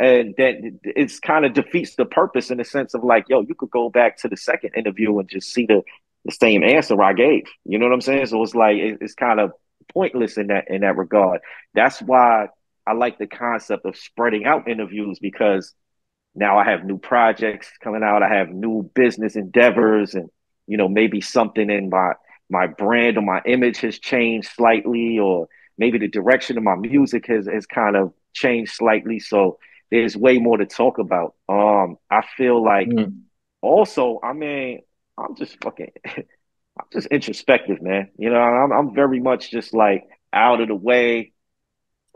And that it's kind of defeats the purpose in the sense of like, yo, you could go back to the second interview and just see the the same answer I gave. You know what I'm saying? So it's like it, it's kind of pointless in that in that regard. That's why I like the concept of spreading out interviews because now I have new projects coming out. I have new business endeavors, and you know maybe something in my my brand or my image has changed slightly, or maybe the direction of my music has has kind of changed slightly. So there's way more to talk about. Um, I feel like mm. also, I mean, I'm just fucking, I'm just introspective, man. You know, I'm I'm very much just like out of the way,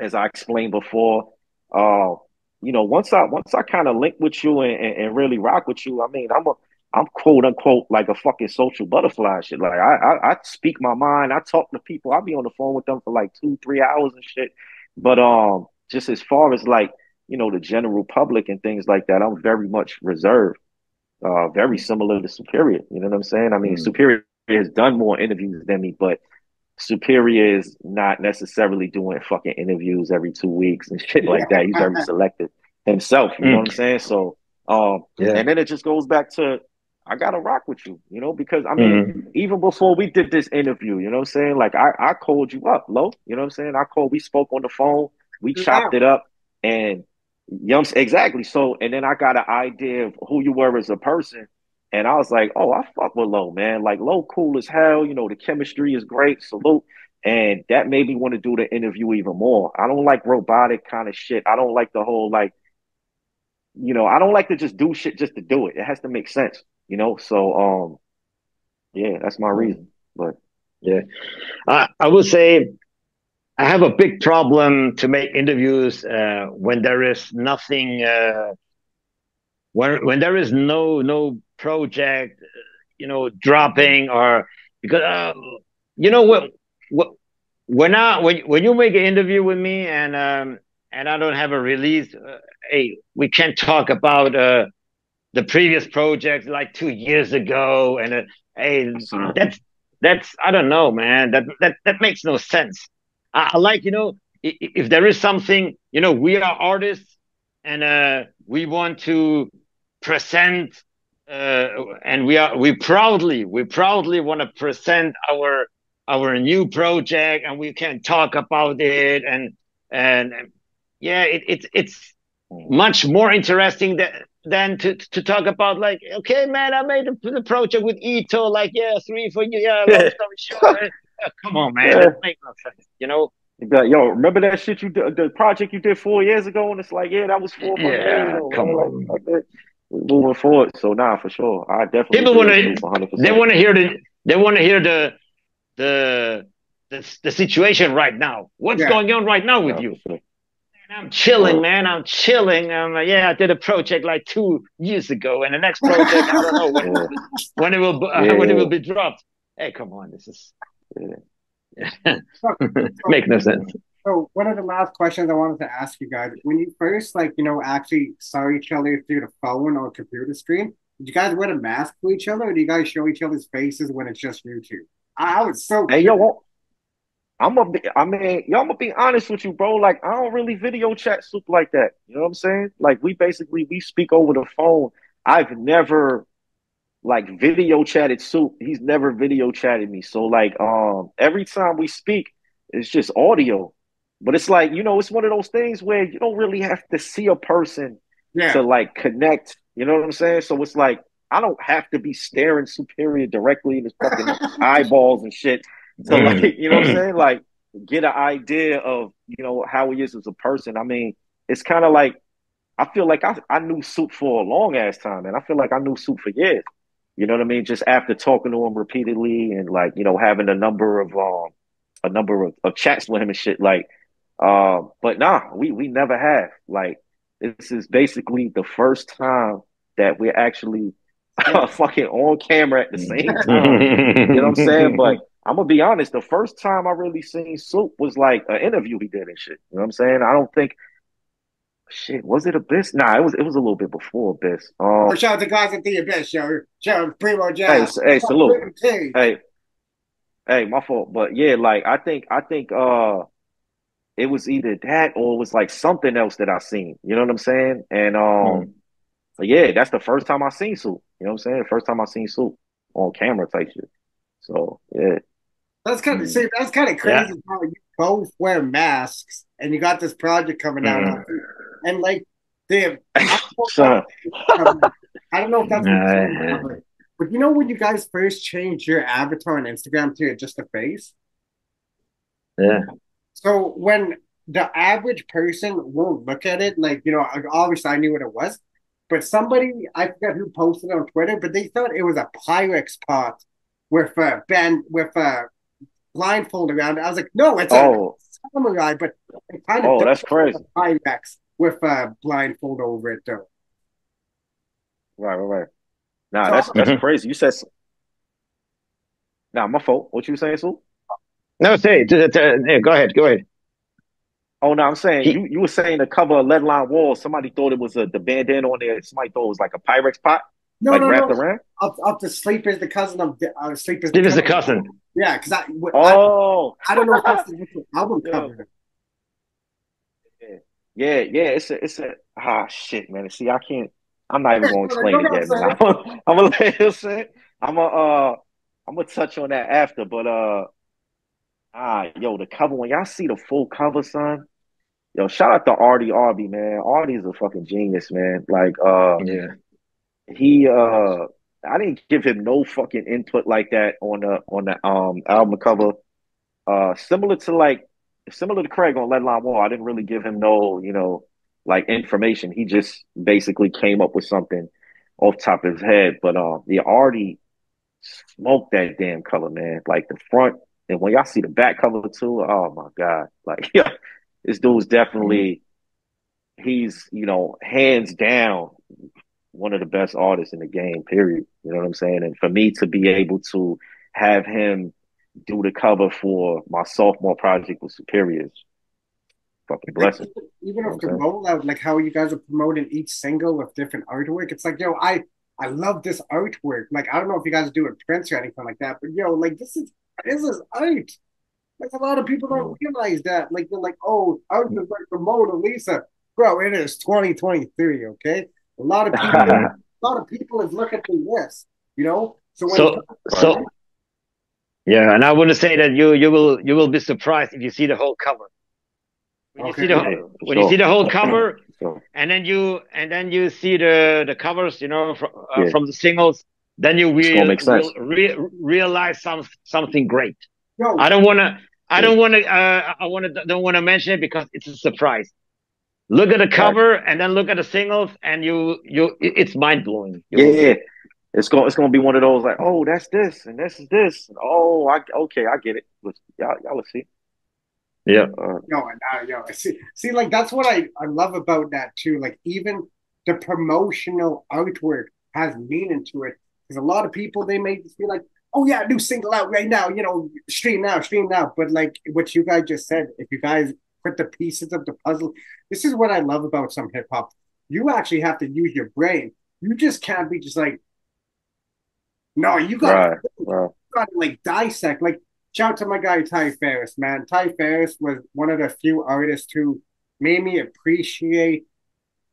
as I explained before. Uh, you know, once I once I kind of link with you and, and, and really rock with you, I mean, I'm a I'm quote unquote like a fucking social butterfly shit. Like I, I, I speak my mind. I talk to people. I'll be on the phone with them for like two, three hours and shit. But um, just as far as like you know the general public and things like that, I'm very much reserved. Uh, very similar to Superior. You know what I'm saying? I mean, mm-hmm. Superior has done more interviews than me, but Superior is not necessarily doing fucking interviews every two weeks and shit like that. He's very selective himself. You mm. know what I'm saying? So um, yeah. and then it just goes back to I gotta rock with you, you know, because I mean, mm-hmm. even before we did this interview, you know what I'm saying? Like I, I called you up, Lo, you know what I'm saying? I called, we spoke on the phone, we yeah. chopped it up, and you exactly. So, and then I got an idea of who you were as a person, and I was like, oh, I fuck with Lo, man. Like Lo, cool as hell. You know, the chemistry is great. Salute. And that made me want to do the interview even more. I don't like robotic kind of shit. I don't like the whole like, you know, I don't like to just do shit just to do it. It has to make sense you know. So um, yeah, that's my reason. But yeah, I I would say I have a big problem to make interviews uh, when there is nothing. Uh, when when there is no no project, you know, dropping or because uh, you know what what when I when when you make an interview with me and um and I don't have a release, uh, hey, we can't talk about uh the previous project like two years ago, and uh, hey, that's that's I don't know, man. That that that makes no sense. I, I like you know if, if, there is something you know we are artists and uh, we want to present uh, and we are we proudly we proudly want to present our our new project and we can talk about it and and yeah it, it it's much more interesting that than to to talk about like, okay, man, I made the, the project with Eto, like, yeah, three for you, yeah, long story short. come on, man, yeah. that makes no sense. You know. Yo, remember that shit you did, the project you did four years ago, and it's like, yeah, that was four. Yeah, years ago, come on. Like, like moving forward. So nah, for sure, I definitely people want to. They want to hear the. They want to hear the, the, the, the situation right now. What's yeah. going on right now with yeah, you? Sure. I'm chilling, man. I'm chilling. I'm yeah, I did a project like two years ago, and the next project I don't know when, when it will uh, yeah. when it will be dropped. Hey, come on, this is yeah. make no sense. So one of the last questions I wanted to ask you guys: when you first like you know actually saw each other through the phone or computer screen, did you guys wear a mask for each other, or do you guys show each other's faces when it's just you two? I was so. Hey, yo, I'm a, I mean, y'all, I'm gonna be honest with you, bro. Like, I don't really video chat soup like that. You know what I'm saying? Like, we basically we speak over the phone. I've never like video chatted soup. He's never video chatted me. So like, um, every time we speak, it's just audio. But it's like, you know, it's one of those things where you don't really have to see a person yeah. to like connect. You know what I'm saying? So it's like I don't have to be staring superior directly in his fucking eyeballs and shit so like, you know what I'm saying? Like get an idea of, you know, how he is as a person. I mean, it's kind of like I feel like I, I knew Soup for a long ass time, and I feel like I knew Soup for years. You know what I mean? Just after talking to him repeatedly and like, you know, having a number of um a number of, of chats with him and shit. Like, uh, but nah, we we never have. Like, this is basically the first time that we're actually fucking on camera at the same time. you know what I'm saying? But I'm gonna be honest. The first time I really seen Soup was like an interview he did and shit. You know what I'm saying? I don't think. Shit, was it Abyss? Nah, it was. It was a little bit before Abyss. Um, shout out to guys at the Abyss, yo. Shout out Primo Jazz. Hey, hey, salute. Hey, hey, my fault. But yeah, like I think, I think, uh, it was either that or it was like something else that I seen. You know what I'm saying? And um, mm. yeah, that's the first time I seen Soup. You know what I'm saying? The First time I seen Soup on camera type shit. So yeah. That's kind of see, that's kind of crazy yeah. how you both wear masks and you got this project coming out, mm. And like they, I don't know if that's, uh, but you know when you guys first changed your avatar on Instagram to just a face. Yeah. So when the average person won't look at it, like you know, obviously I knew what it was, but somebody I forgot who posted on Twitter, but they thought it was a Pyrex pot with a band with a blindfold around it. I was like, no, it's oh. a samurai, but it kind of oh, that's crazy. Pyrex with a blindfold over it, though. Right, right, right. Nah, that's that's crazy. You said. Nah, my fault. What you saying, Sue? No, say. Yeah, go ahead. Go ahead. Oh no, I'm saying you, you were saying the cover of Lead Lined Wall. Somebody thought it was a the bandana on there. Somebody thought it was like a Pyrex pot. No, like no, wrapped no. around. Up, up to sleep is the cousin of uh, sleep is. Sleep is the cousin. Yeah, because I. Oh. I, I, don't know if that's the album cover. Yeah, yeah, yeah. It's a, it's a. Ah, shit, man. See, I can't. I'm not even going to explain it yet. Man. I'm, I'm gonna let you say. I'm gonna. Uh, I'm gonna touch on that after, but uh, ah, yo, the cover when y'all see the full cover, son. Yo, shout out to Artie Arby, man. Artie's a fucking genius, man. Like, uh, yeah he uh I didn't give him no fucking input like that on the on the um album cover. Uh similar to like similar to Craig on Lead Lined Wall, I didn't really give him no, you know, like information. He just basically came up with something off top of his head. But uh he already smoked that damn color, man. Like the front and when y'all see the back cover too, oh my god. Like yeah, this dude's definitely he's, you know, hands down one of the best artists in the game, period. You know what I'm saying? And for me to be able to have him do the cover for my sophomore project with Superiors, fucking blessing. Even if the rollout, like how you guys are promoting each single with different artwork, it's like, yo, I I love this artwork. Like, I don't know if you guys do it prints or anything like that, but yo, like this is this is art. Like a lot of people don't mm. realize that. Like they're like, oh, art is like the Mona Lisa. Bro, it is 2023, okay? A lot of people, a lot of people is looking for this, you know. So so, so yeah, and I want to say that you you will you will be surprised if you see the whole cover. When okay. you see the when you see the whole cover, and then you and then you see the the covers, you know, from, uh, yeah. from the singles, then you will, will re realize some something great. Yo. I don't want to. I don't want to. Uh, I want to. Don't want to mention it because it's a surprise. Look at the cover right. and then look at the singles, and you you it's mind blowing. Yeah, yeah, it's going it's going to be one of those like, oh, that's this and this is this. And, oh, I okay, I get it. Y'all y'all will see. Yeah. Uh, yo, uh, yo, see, see, like that's what I I love about that too. Like even the promotional artwork has meaning to it because a lot of people they may just be like, oh yeah, new single out right now, you know, stream now, stream now. But like what you guys just said, if you guys put the pieces of the puzzle, this is what I love about some hip hop. You actually have to use your brain. You just can't be just like, no, you got right, right. to like dissect. Like shout out to my guy Ty Farris, man. Ty Farris was one of the few artists who made me appreciate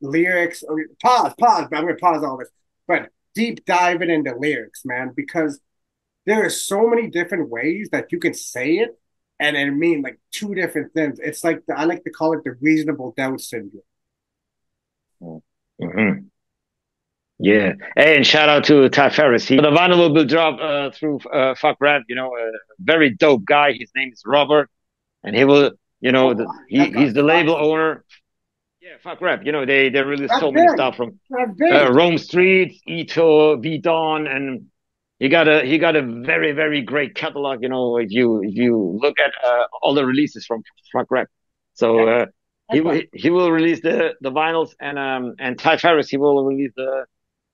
lyrics. Pause, pause. But I'm gonna pause all this, but deep diving into lyrics, man, because there are so many different ways that you can say it and it mean like two different things. It's like the, I like to call it the reasonable doubt syndrome. Mm-hmm. Yeah, hey, and shout out to Ty Farris. He, the vinyl will drop uh, through uh, Fuck Rap. You know, a very dope guy. His name is Robert, and he will. You know, oh, the, he, he's the label owner. Yeah, Fuck Rap. You know, they they release so many stuff from uh, Rome Streetz, Eto, V Don, and he got a he got a very very great catalog. You know, if you if you look at uh, all the releases from Fuck Rap, so uh, he he will release the the vinyls and um and Ty Farris he will release the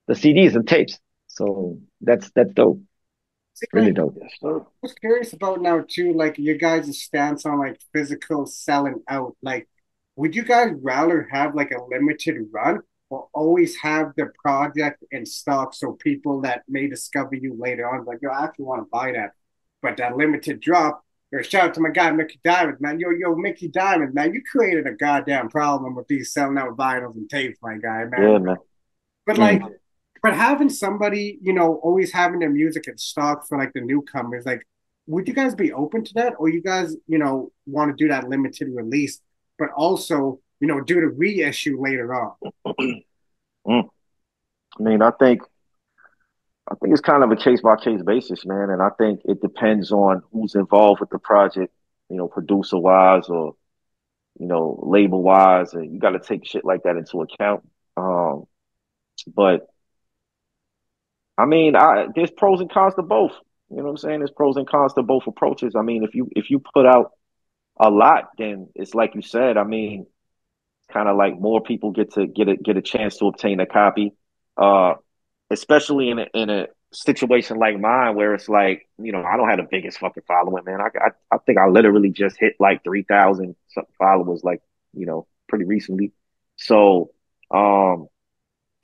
the CDs and tapes. So that's that's dope. really dope. I was curious about now too, like your guys' stance on like physical selling out. Like, would you guys rather have like a limited run or always have the project in stock so people that may discover you later on like yo I actually want to buy that but that limited drop or shout out to my guy Mickey Diamond man yo yo Mickey Diamond man you created a goddamn problem with these selling out vinyls and tapes my guy man, yeah, man. but like mm. But having somebody you know always having their music in stock for like the newcomers like would you guys be open to that or you guys you know want to do that limited release but also you know, do the reissue later on? mm. I mean, I think I think it's kind of a case by case basis, man, and I think it depends on who's involved with the project, you know, producer wise or you know, label wise, and you got to take shit like that into account. Um, but I mean, I, there's pros and cons to both. You know what I'm saying? There's pros and cons to both approaches. I mean, if you if you put out a lot, then it's like you said. I mean, kind of like more people get to get a get a chance to obtain a copy. Uh, especially in a, in a situation like mine where it's like you know I don't have the biggest fucking following, man. I I, I think I literally just hit like three thousand followers, like you know, pretty recently. So um,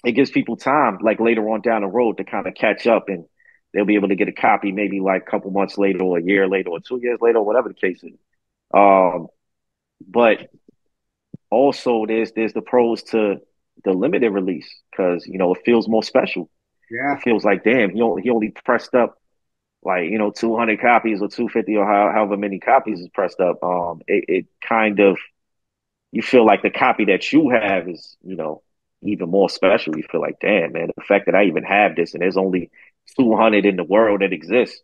it gives people time, like later on down the road, to kind of catch up and they'll be able to get a copy maybe like a couple months later or a year later or two years later or whatever the case is. Um, but also there's there's the pros to the limited release because you know it feels more special. Yeah, it feels like damn he only he only pressed up like you know 200 copies or 250 or how, however many copies is pressed up. Um, it, it kind of you feel like the copy that you have is you know even more special. You feel like damn man, the fact that I even have this and there's only 200 in the world that exists.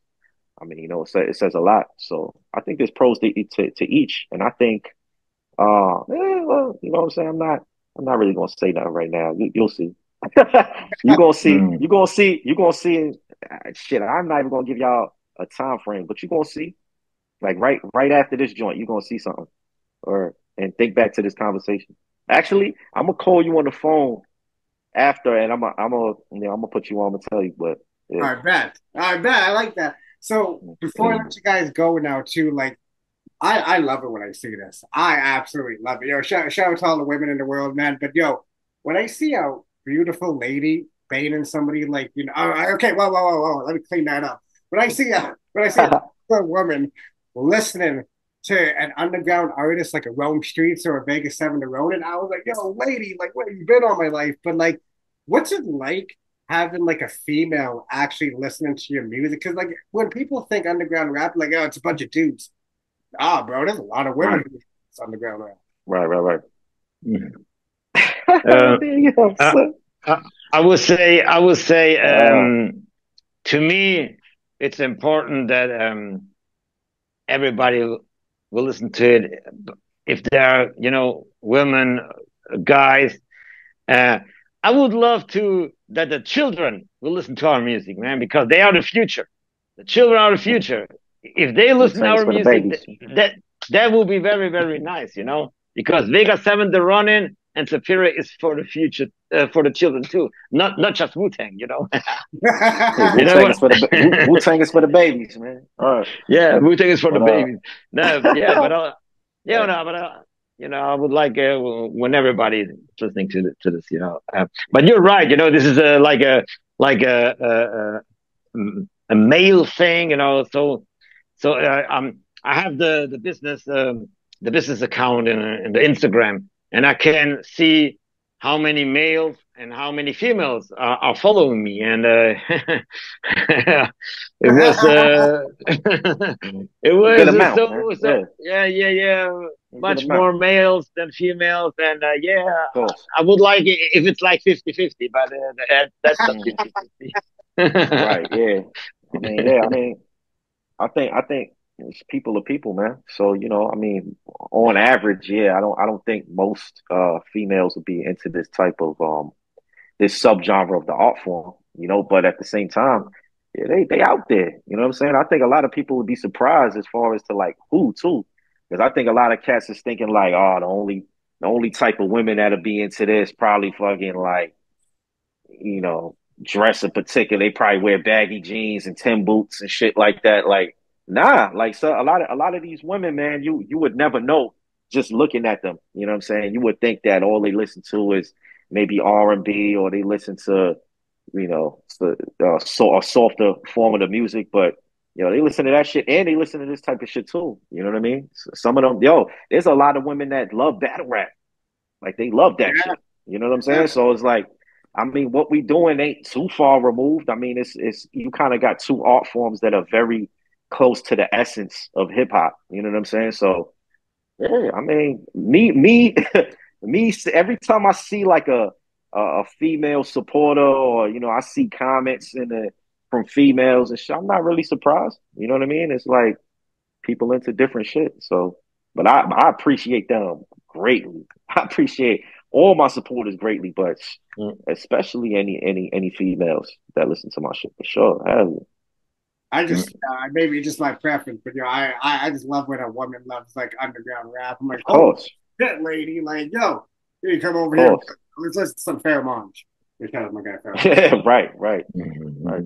I mean, you know, it, says, it says a lot. So I think there's pros to, to, to each, and I think uh, eh, well, you know what I'm saying? I'm not, I'm not really gonna say that right now. You, will see. you're gonna see. you're gonna see. you're gonna see. Uh, shit, I'm not even gonna give y'all a time frame, but you're gonna see. Like right, right after this joint, you're gonna see something, or and think back to this conversation. Actually, I'm gonna call you on the phone after, and I'm, a, I'm gonna, you know, I'm gonna put you on to tell you. But yeah. all right, bet, all right, bet. I like that. So before I let you guys go now, too, like I, I love it when I see this. I absolutely love it. Yo, shout, shout out to all the women in the world, man. But yo, when I see a beautiful lady baiting somebody like, you know, okay, whoa, whoa, whoa, whoa, let me clean that up. When I see a when I see a woman listening to an underground artist like a Rome Streetz or a Vega Seven the Ronin, I was like, yo, lady, like, where have you been all my life? But like, what's it like having like a female actually listening to your music? Because like when people think underground rap, like, oh, it's a bunch of dudes ah, bro, there's a lot of women right. underground rap. Right, right, right. uh, I, I, would say, I would say, um, to me, it's important that um, everybody will listen to it. If there are, you know, women, guys, uh, I would love to that the children will listen to our music, man, because they are the future. The children are the future. If they listen to our music, that that will be very very nice, you know, because Vega Seven, the Ronin, and Superior is for the future, uh, for the children too, not not just Wu Tang, you know. you know Wu Tang is for the babies, man. All right. Yeah, Wu Tang is for but, the uh, babies. No, yeah, but uh, yeah, no, but uh, you know, I would like uh, when everybody is listening to to this, you know. Uh, but you're right, you know, this is a like a like a a, a male thing, you know. So so uh, um, I have the the business um, the business account in, in the Instagram, and I can see how many males and how many females are, are following me. And uh, it was uh, it was amount, so, so, yeah. yeah yeah much more males than females. And uh, yeah i would like it if it's like 50 50 but uh, that, that's not 50 right yeah. I mean yeah i mean i think i think it's people are people, man. So you know, I mean, on average, yeah, I don't, I don't think most uh, females would be into this type of um, this subgenre of the art form, you know. But at the same time, yeah, they they out there, you know what I'm saying? I think a lot of people would be surprised as far as to like who too, because I think a lot of cats is thinking like, oh, the only the only type of women that'll be into this probably fucking like, you know, dress in particular. They probably wear baggy jeans and Tim boots and shit like that, like Nah, like so a lot of a lot of these women, man, you you would never know just looking at them. You know what I'm saying? You would think that all they listen to is maybe R and B or they listen to, you know, uh, so a softer form of the music, but you know, they listen to that shit and they listen to this type of shit too. You know what I mean? Some of them, yo, there's a lot of women that love battle rap. Like they love that yeah. shit. You know what I'm saying? Yeah. So it's like, I mean, what we doing ain't too far removed. I mean, it's it's you kind of got two art forms that are very close to the essence of hip hop. You know what I'm saying? So, yeah, I mean, me, me, me. Every time I see like a a female supporter, or you know, I see comments in the from females and shit, I'm not really surprised. You know what I mean? It's like people into different shit. So, but I I appreciate them greatly. I appreciate all my supporters greatly, but mm. especially any any any females that listen to my shit for sure. Hell I just uh, maybe just my preference, but you know, I, I, I just love when a woman loves like underground rap. I'm like, oh shit, lady, like yo, you come over here, let's listen to some Pheromone. Because my guy Pheromone. right, right, mm-hmm. right.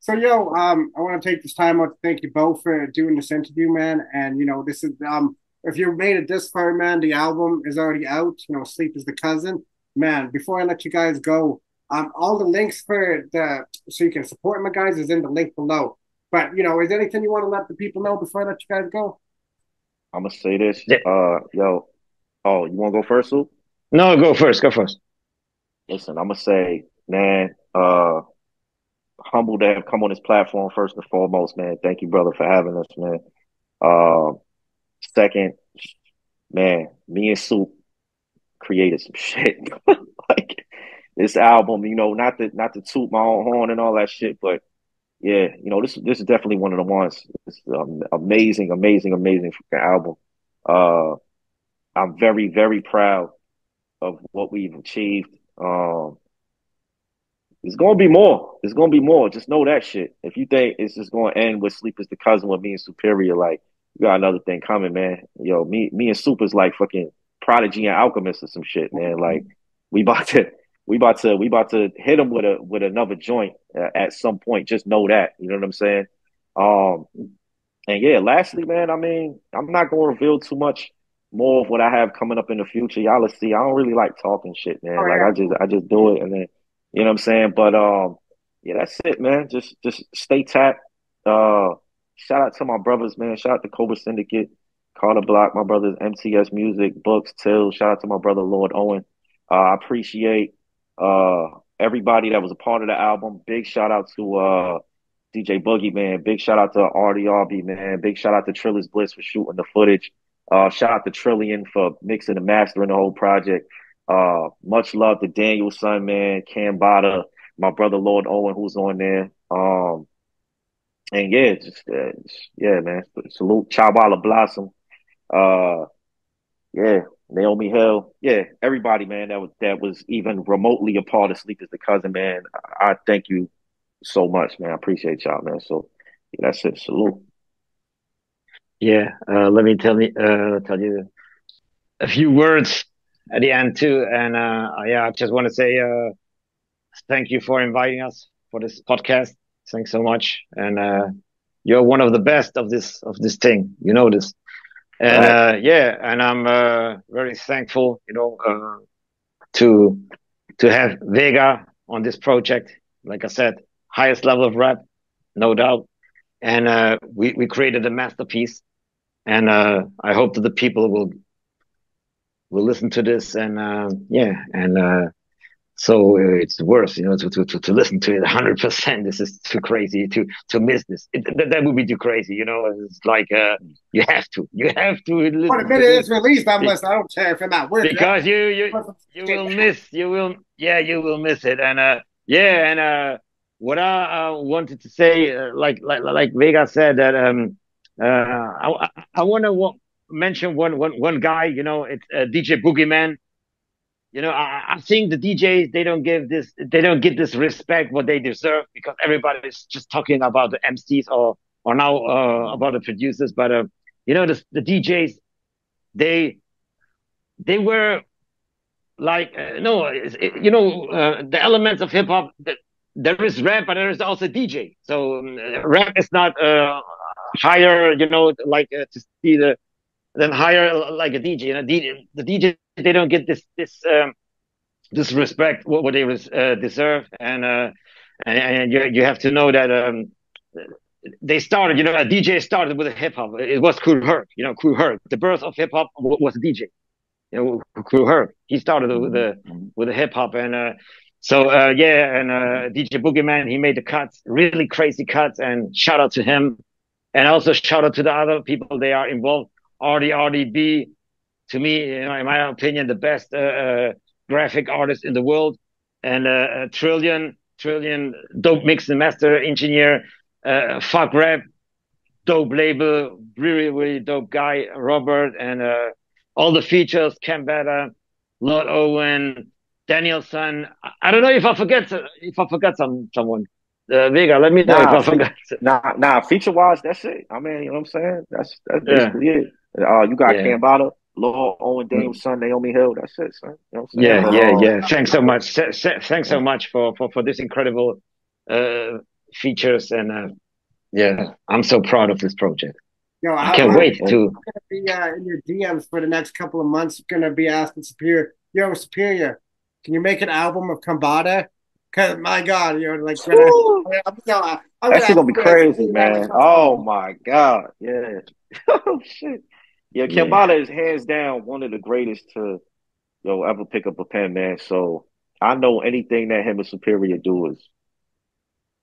So yo, um, I want to take this time out to thank you both for doing this interview, man. And you know, this is um, if you made it this far, man, the album is already out. You know, Sleep is the cousin, man. Before I let you guys go, um, all the links for the so you can support my guys is in the link below. But you know, is there anything you want to let the people know before I let you guys go? I'm gonna say this. Yeah. Uh, yo, oh, you want to go first, Sue? No, go first. Go first. Listen, I'm gonna say, man, uh, humble to have come on this platform first and foremost, man. Thank you, brother, for having us, man. Uh, second, man, me and Soup created some shit. like this album, you know, not to not to toot my own horn and all that shit, but yeah, you know, this this is definitely one of the ones. It's um, amazing, amazing, amazing album. Uh, I'm very, very proud of what we've achieved. Um, there's gonna be more. It's gonna be more. Just know that shit. If you think it's just gonna end with Sleep is the cousin with me and Superior, like you got another thing coming, man. Yo, me, me and Soup is like fucking Prodigy and Alchemist or some shit, man. Like we about to we about to we about to hit them with a with another joint uh, at some point. Just know that. You know what I'm saying? Um, and yeah, lastly, man, I mean, I'm not going to reveal too much more of what I have coming up in the future. Y'all see. I don't really like talking shit, man. Oh, like I just I just do it and then you know what I'm saying. But um, yeah, that's it, man. Just just stay tapped. Uh, shout out to my brothers, man. Shout out to Cobra Syndicate, Carter Block, my brothers, MTS Music, Books, Till. Shout out to my brother Lord Owen. Uh, I appreciate uh, everybody that was a part of the album. Big shout out to uh, DJ Boogie, man. Big shout out to RDRB, man. Big shout out to Trillis Bliss for shooting the footage. Uh, shout out to Trillion for mixing and mastering the whole project. Uh, much love to Daniel Son, man, Cambatta, my brother Lord Owen, who's on there. Um, and yeah, just, uh, yeah, man. Salute Chawala Blossom. Uh, yeah, Naomi Hill. Yeah, everybody, man. That was that was even remotely a part of Sleep is the cousin, man. I, I thank you so much, man. I appreciate y'all, man. So yeah, that's it. Salute. Yeah, uh, let me tell me uh, tell you a few words at the end too, and uh, yeah, I just want to say uh, thank you for inviting us for this podcast. Thanks so much, and uh, you're one of the best of this of this thing. You know this, and uh, yeah, and I'm uh, very thankful, you know, uh, to to have Vega on this project. Like I said, highest level of rap, no doubt, and uh, we we created a masterpiece, and uh, I hope that the people will will listen to this, and uh, yeah, and uh, so uh, it's worse, you know, to, to, to, listen to it 100%. This is too crazy to, to miss this. It, that, that would be too crazy, you know. It's like, uh, you have to, you have to. Listen what a minute it's released, I'm listening. I don't care if I'm not Because you, you, you will miss, you will, yeah, you will miss it. And, uh, yeah, and, uh, what I uh, wanted to say, uh, like, like, like Vega said that, um, uh, I, I want to mention one, one, one guy, you know, it's uh, DJ Boogeyman you know, I, I, think the DJs they don't give this they don't get this respect what they deserve because everybody is just talking about the MCs or or now uh, about the producers. But uh, you know, the the DJs they they were like uh, no, it, you know, uh, the elements of hip hop. There is rap, but there is also DJ. So um, rap is not uh, higher, you know, like uh, to see the then hire like a DJ. You know, DJ, the DJ they don't get this this um, this respect what, what they was, uh, deserve, and, uh, and and you you have to know that um, they started. You know, a DJ started with hip hop. It was Kool Herc. You know, Kool Herc. The birth of hip hop was a DJ. You know, Kool Herc. He started with the with the hip hop and. Uh, so uh, yeah, and uh, DJ Boogeyman, he made the cuts, really crazy cuts, and shout out to him, and also shout out to the other people they are involved. RDRDB, to me, you know, in my opinion, the best uh, uh, graphic artist in the world, and uh, Trillion, Trillion, dope mix and master engineer, uh, fuck rap, dope label, really, really dope guy, Robert, and uh, all the features, Cambatta, Lord Owen, Daniel Son. I don't know if I forget if I forgot some someone. Uh, Vega, let me know nah, if I forgot. Nah, nah, feature wise, that's it. I mean, you know what I'm saying? That's that's basically it. Uh, you got yeah. Cambatta, Law, Owen Dame, son Naomi Hill. That's it, son. You know yeah, yeah, yeah. Thanks so much. Thanks so much for for, for this incredible uh, features and uh, yeah, I'm so proud of this project. Yo, I, I can't I, wait I'm to. be uh, in your DMs for the next couple of months. Gonna be asking Superior, yo, Superior, can you make an album of Cambatta? Cause my God, you know, like gonna, I'm, I'm, I'm that's gonna be crazy, man. Oh my God, yeah. oh shit. Yeah, Cambatta yeah. is hands down one of the greatest to yo ever pick up a pen, man. So I know anything that him and Superior do is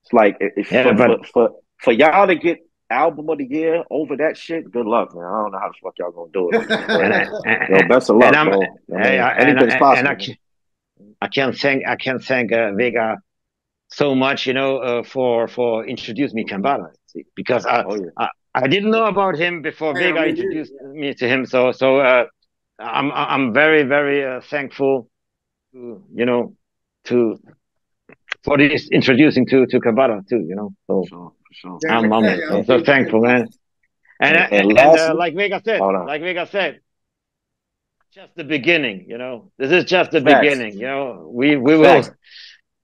it's like if yeah, for, but... for, for, for y'all to get album of the year over that shit, good luck, man. I don't know how the fuck y'all gonna do it. and, and, yo, best of luck, bro. Hey, I, Anything's and, possible. I, can, I can't thank I can't thank uh, Vega so much, you know, uh, for for introducing me Cambatta because I, oh, yeah. I I didn't know about him before yeah, Vega introduced me to him. So, so uh, I'm I'm very very uh, thankful, to, you know, to for this introducing to to Cambatta too. You know, so sure, sure. I'm, I'm, I'm, so thankful, man. And and, and, and uh, like Vega said, like Vega said, just the beginning. You know, this is just the Facts. beginning. You know, we we will. Facts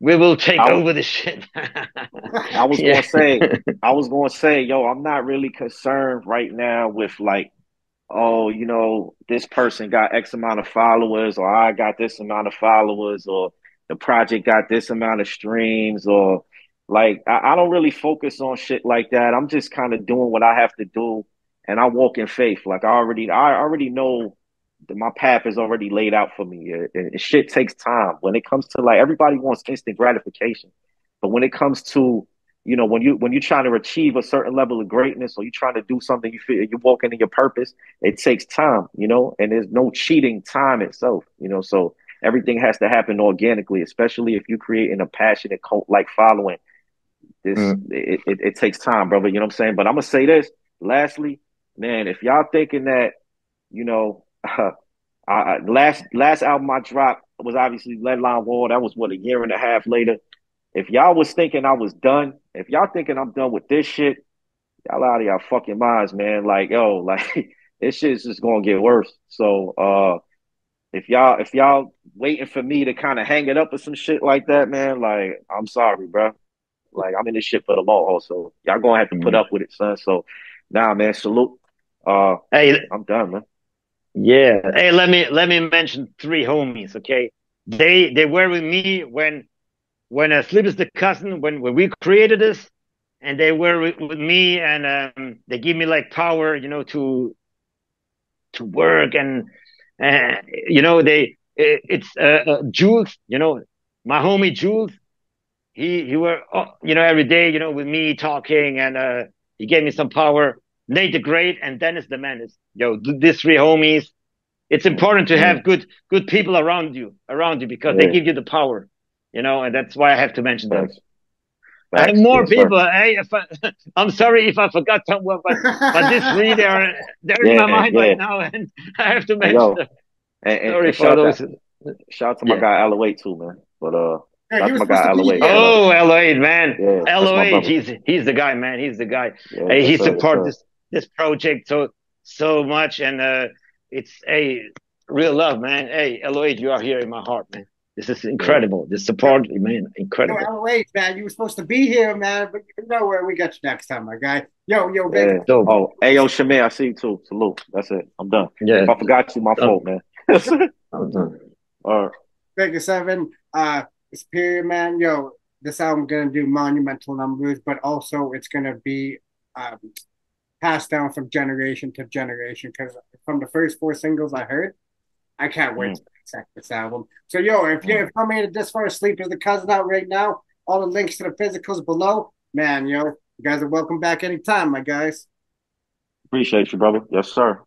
we will take was, over the shit. I was yeah. gonna say, I was gonna say, yo, I'm not really concerned right now with like, oh, you know, this person got X amount of followers, or I got this amount of followers, or the project got this amount of streams, or like I, I don't really focus on shit like that. I'm just kind of doing what I have to do, and I walk in faith. Like I already, I already know my path is already laid out for me. It, it, shit takes time. When it comes to like everybody wants instant gratification, but when it comes to you know when you when you're trying to achieve a certain level of greatness or you're trying to do something you feel you're walking in your purpose, it takes time. You know, and there's no cheating time itself. You know, so everything has to happen organically, especially if you're creating a passionate cult like following. this mm. it, it, it, takes time, brother. You know what I'm saying? But I'm gonna say this. Lastly, man, if y'all thinking that, you know, uh, I, last last album I dropped was obviously Lead Lined Wall. That was what a year and a half later. If y'all was thinking I was done, if y'all thinking I'm done with this shit, y'all out of y'all fucking minds, man. Like, yo, like this shit's just gonna get worse. So uh if y'all if y'all waiting for me to kind of hang it up or some shit like that, man, like I'm sorry, bro. Like I'm in this shit for the long haul, so y'all gonna have to put mm-hmm. up with it, son. So, nah, man, salute. Uh, hey, I'm done, man. Yeah. Hey, let me let me mention three homies. Okay, they they were with me when when uh, Sleep is the cousin when when we created this, and they were with, with me, and um, they give me like power, you know, to to work and uh, you know they it, it's uh, uh, Jules, you know, my homie Jules. He he were oh, you know every day, you know, with me talking, and uh, he gave me some power. Nate the Great and Dennis the Menace. Yo, these three homies. It's important to have good good people around you around you because yeah. they give you the power, you know, and that's why I have to mention them. And more yes, people. Hey, if I, I'm sorry if I forgot someone, but but this three they're they're yeah, in my mind yeah. right now, and I have to mention Yo, them. And, and, sorry and for those. Out, shout out to my guy Aloe too, man. But uh, yeah, my guy Aloe. Oh, Aloe, man. Yeah, Aloe, he's he's the guy, man. He's the guy. Yeah, hey, he supports this this project so so much, and uh, it's a real love, man. Hey, Aloe, you are here in my heart, man. This is incredible. The support, man, incredible. Yo, wait, man, you were supposed to be here, man, but you know where we got you next time, my guy. Yo, yo, baby. Yeah. Oh, hey, yo, Shamir, I see you too. Salute. That's it. I'm done. Yeah. If I forgot you, my fault, man. I'm done. All right. Vega Seven, uh, Superior, man. Yo, this album gonna do monumental numbers, but also it's gonna be um, passed down from generation to generation. Because from the first four singles I heard, I can't wait mm. to check this album. So, yo, if you if I made it this far, Sleep is the cousin out right now. All the links to the physicals below. Man, yo, you guys are welcome back anytime, my guys. Appreciate you, brother. Yes, sir.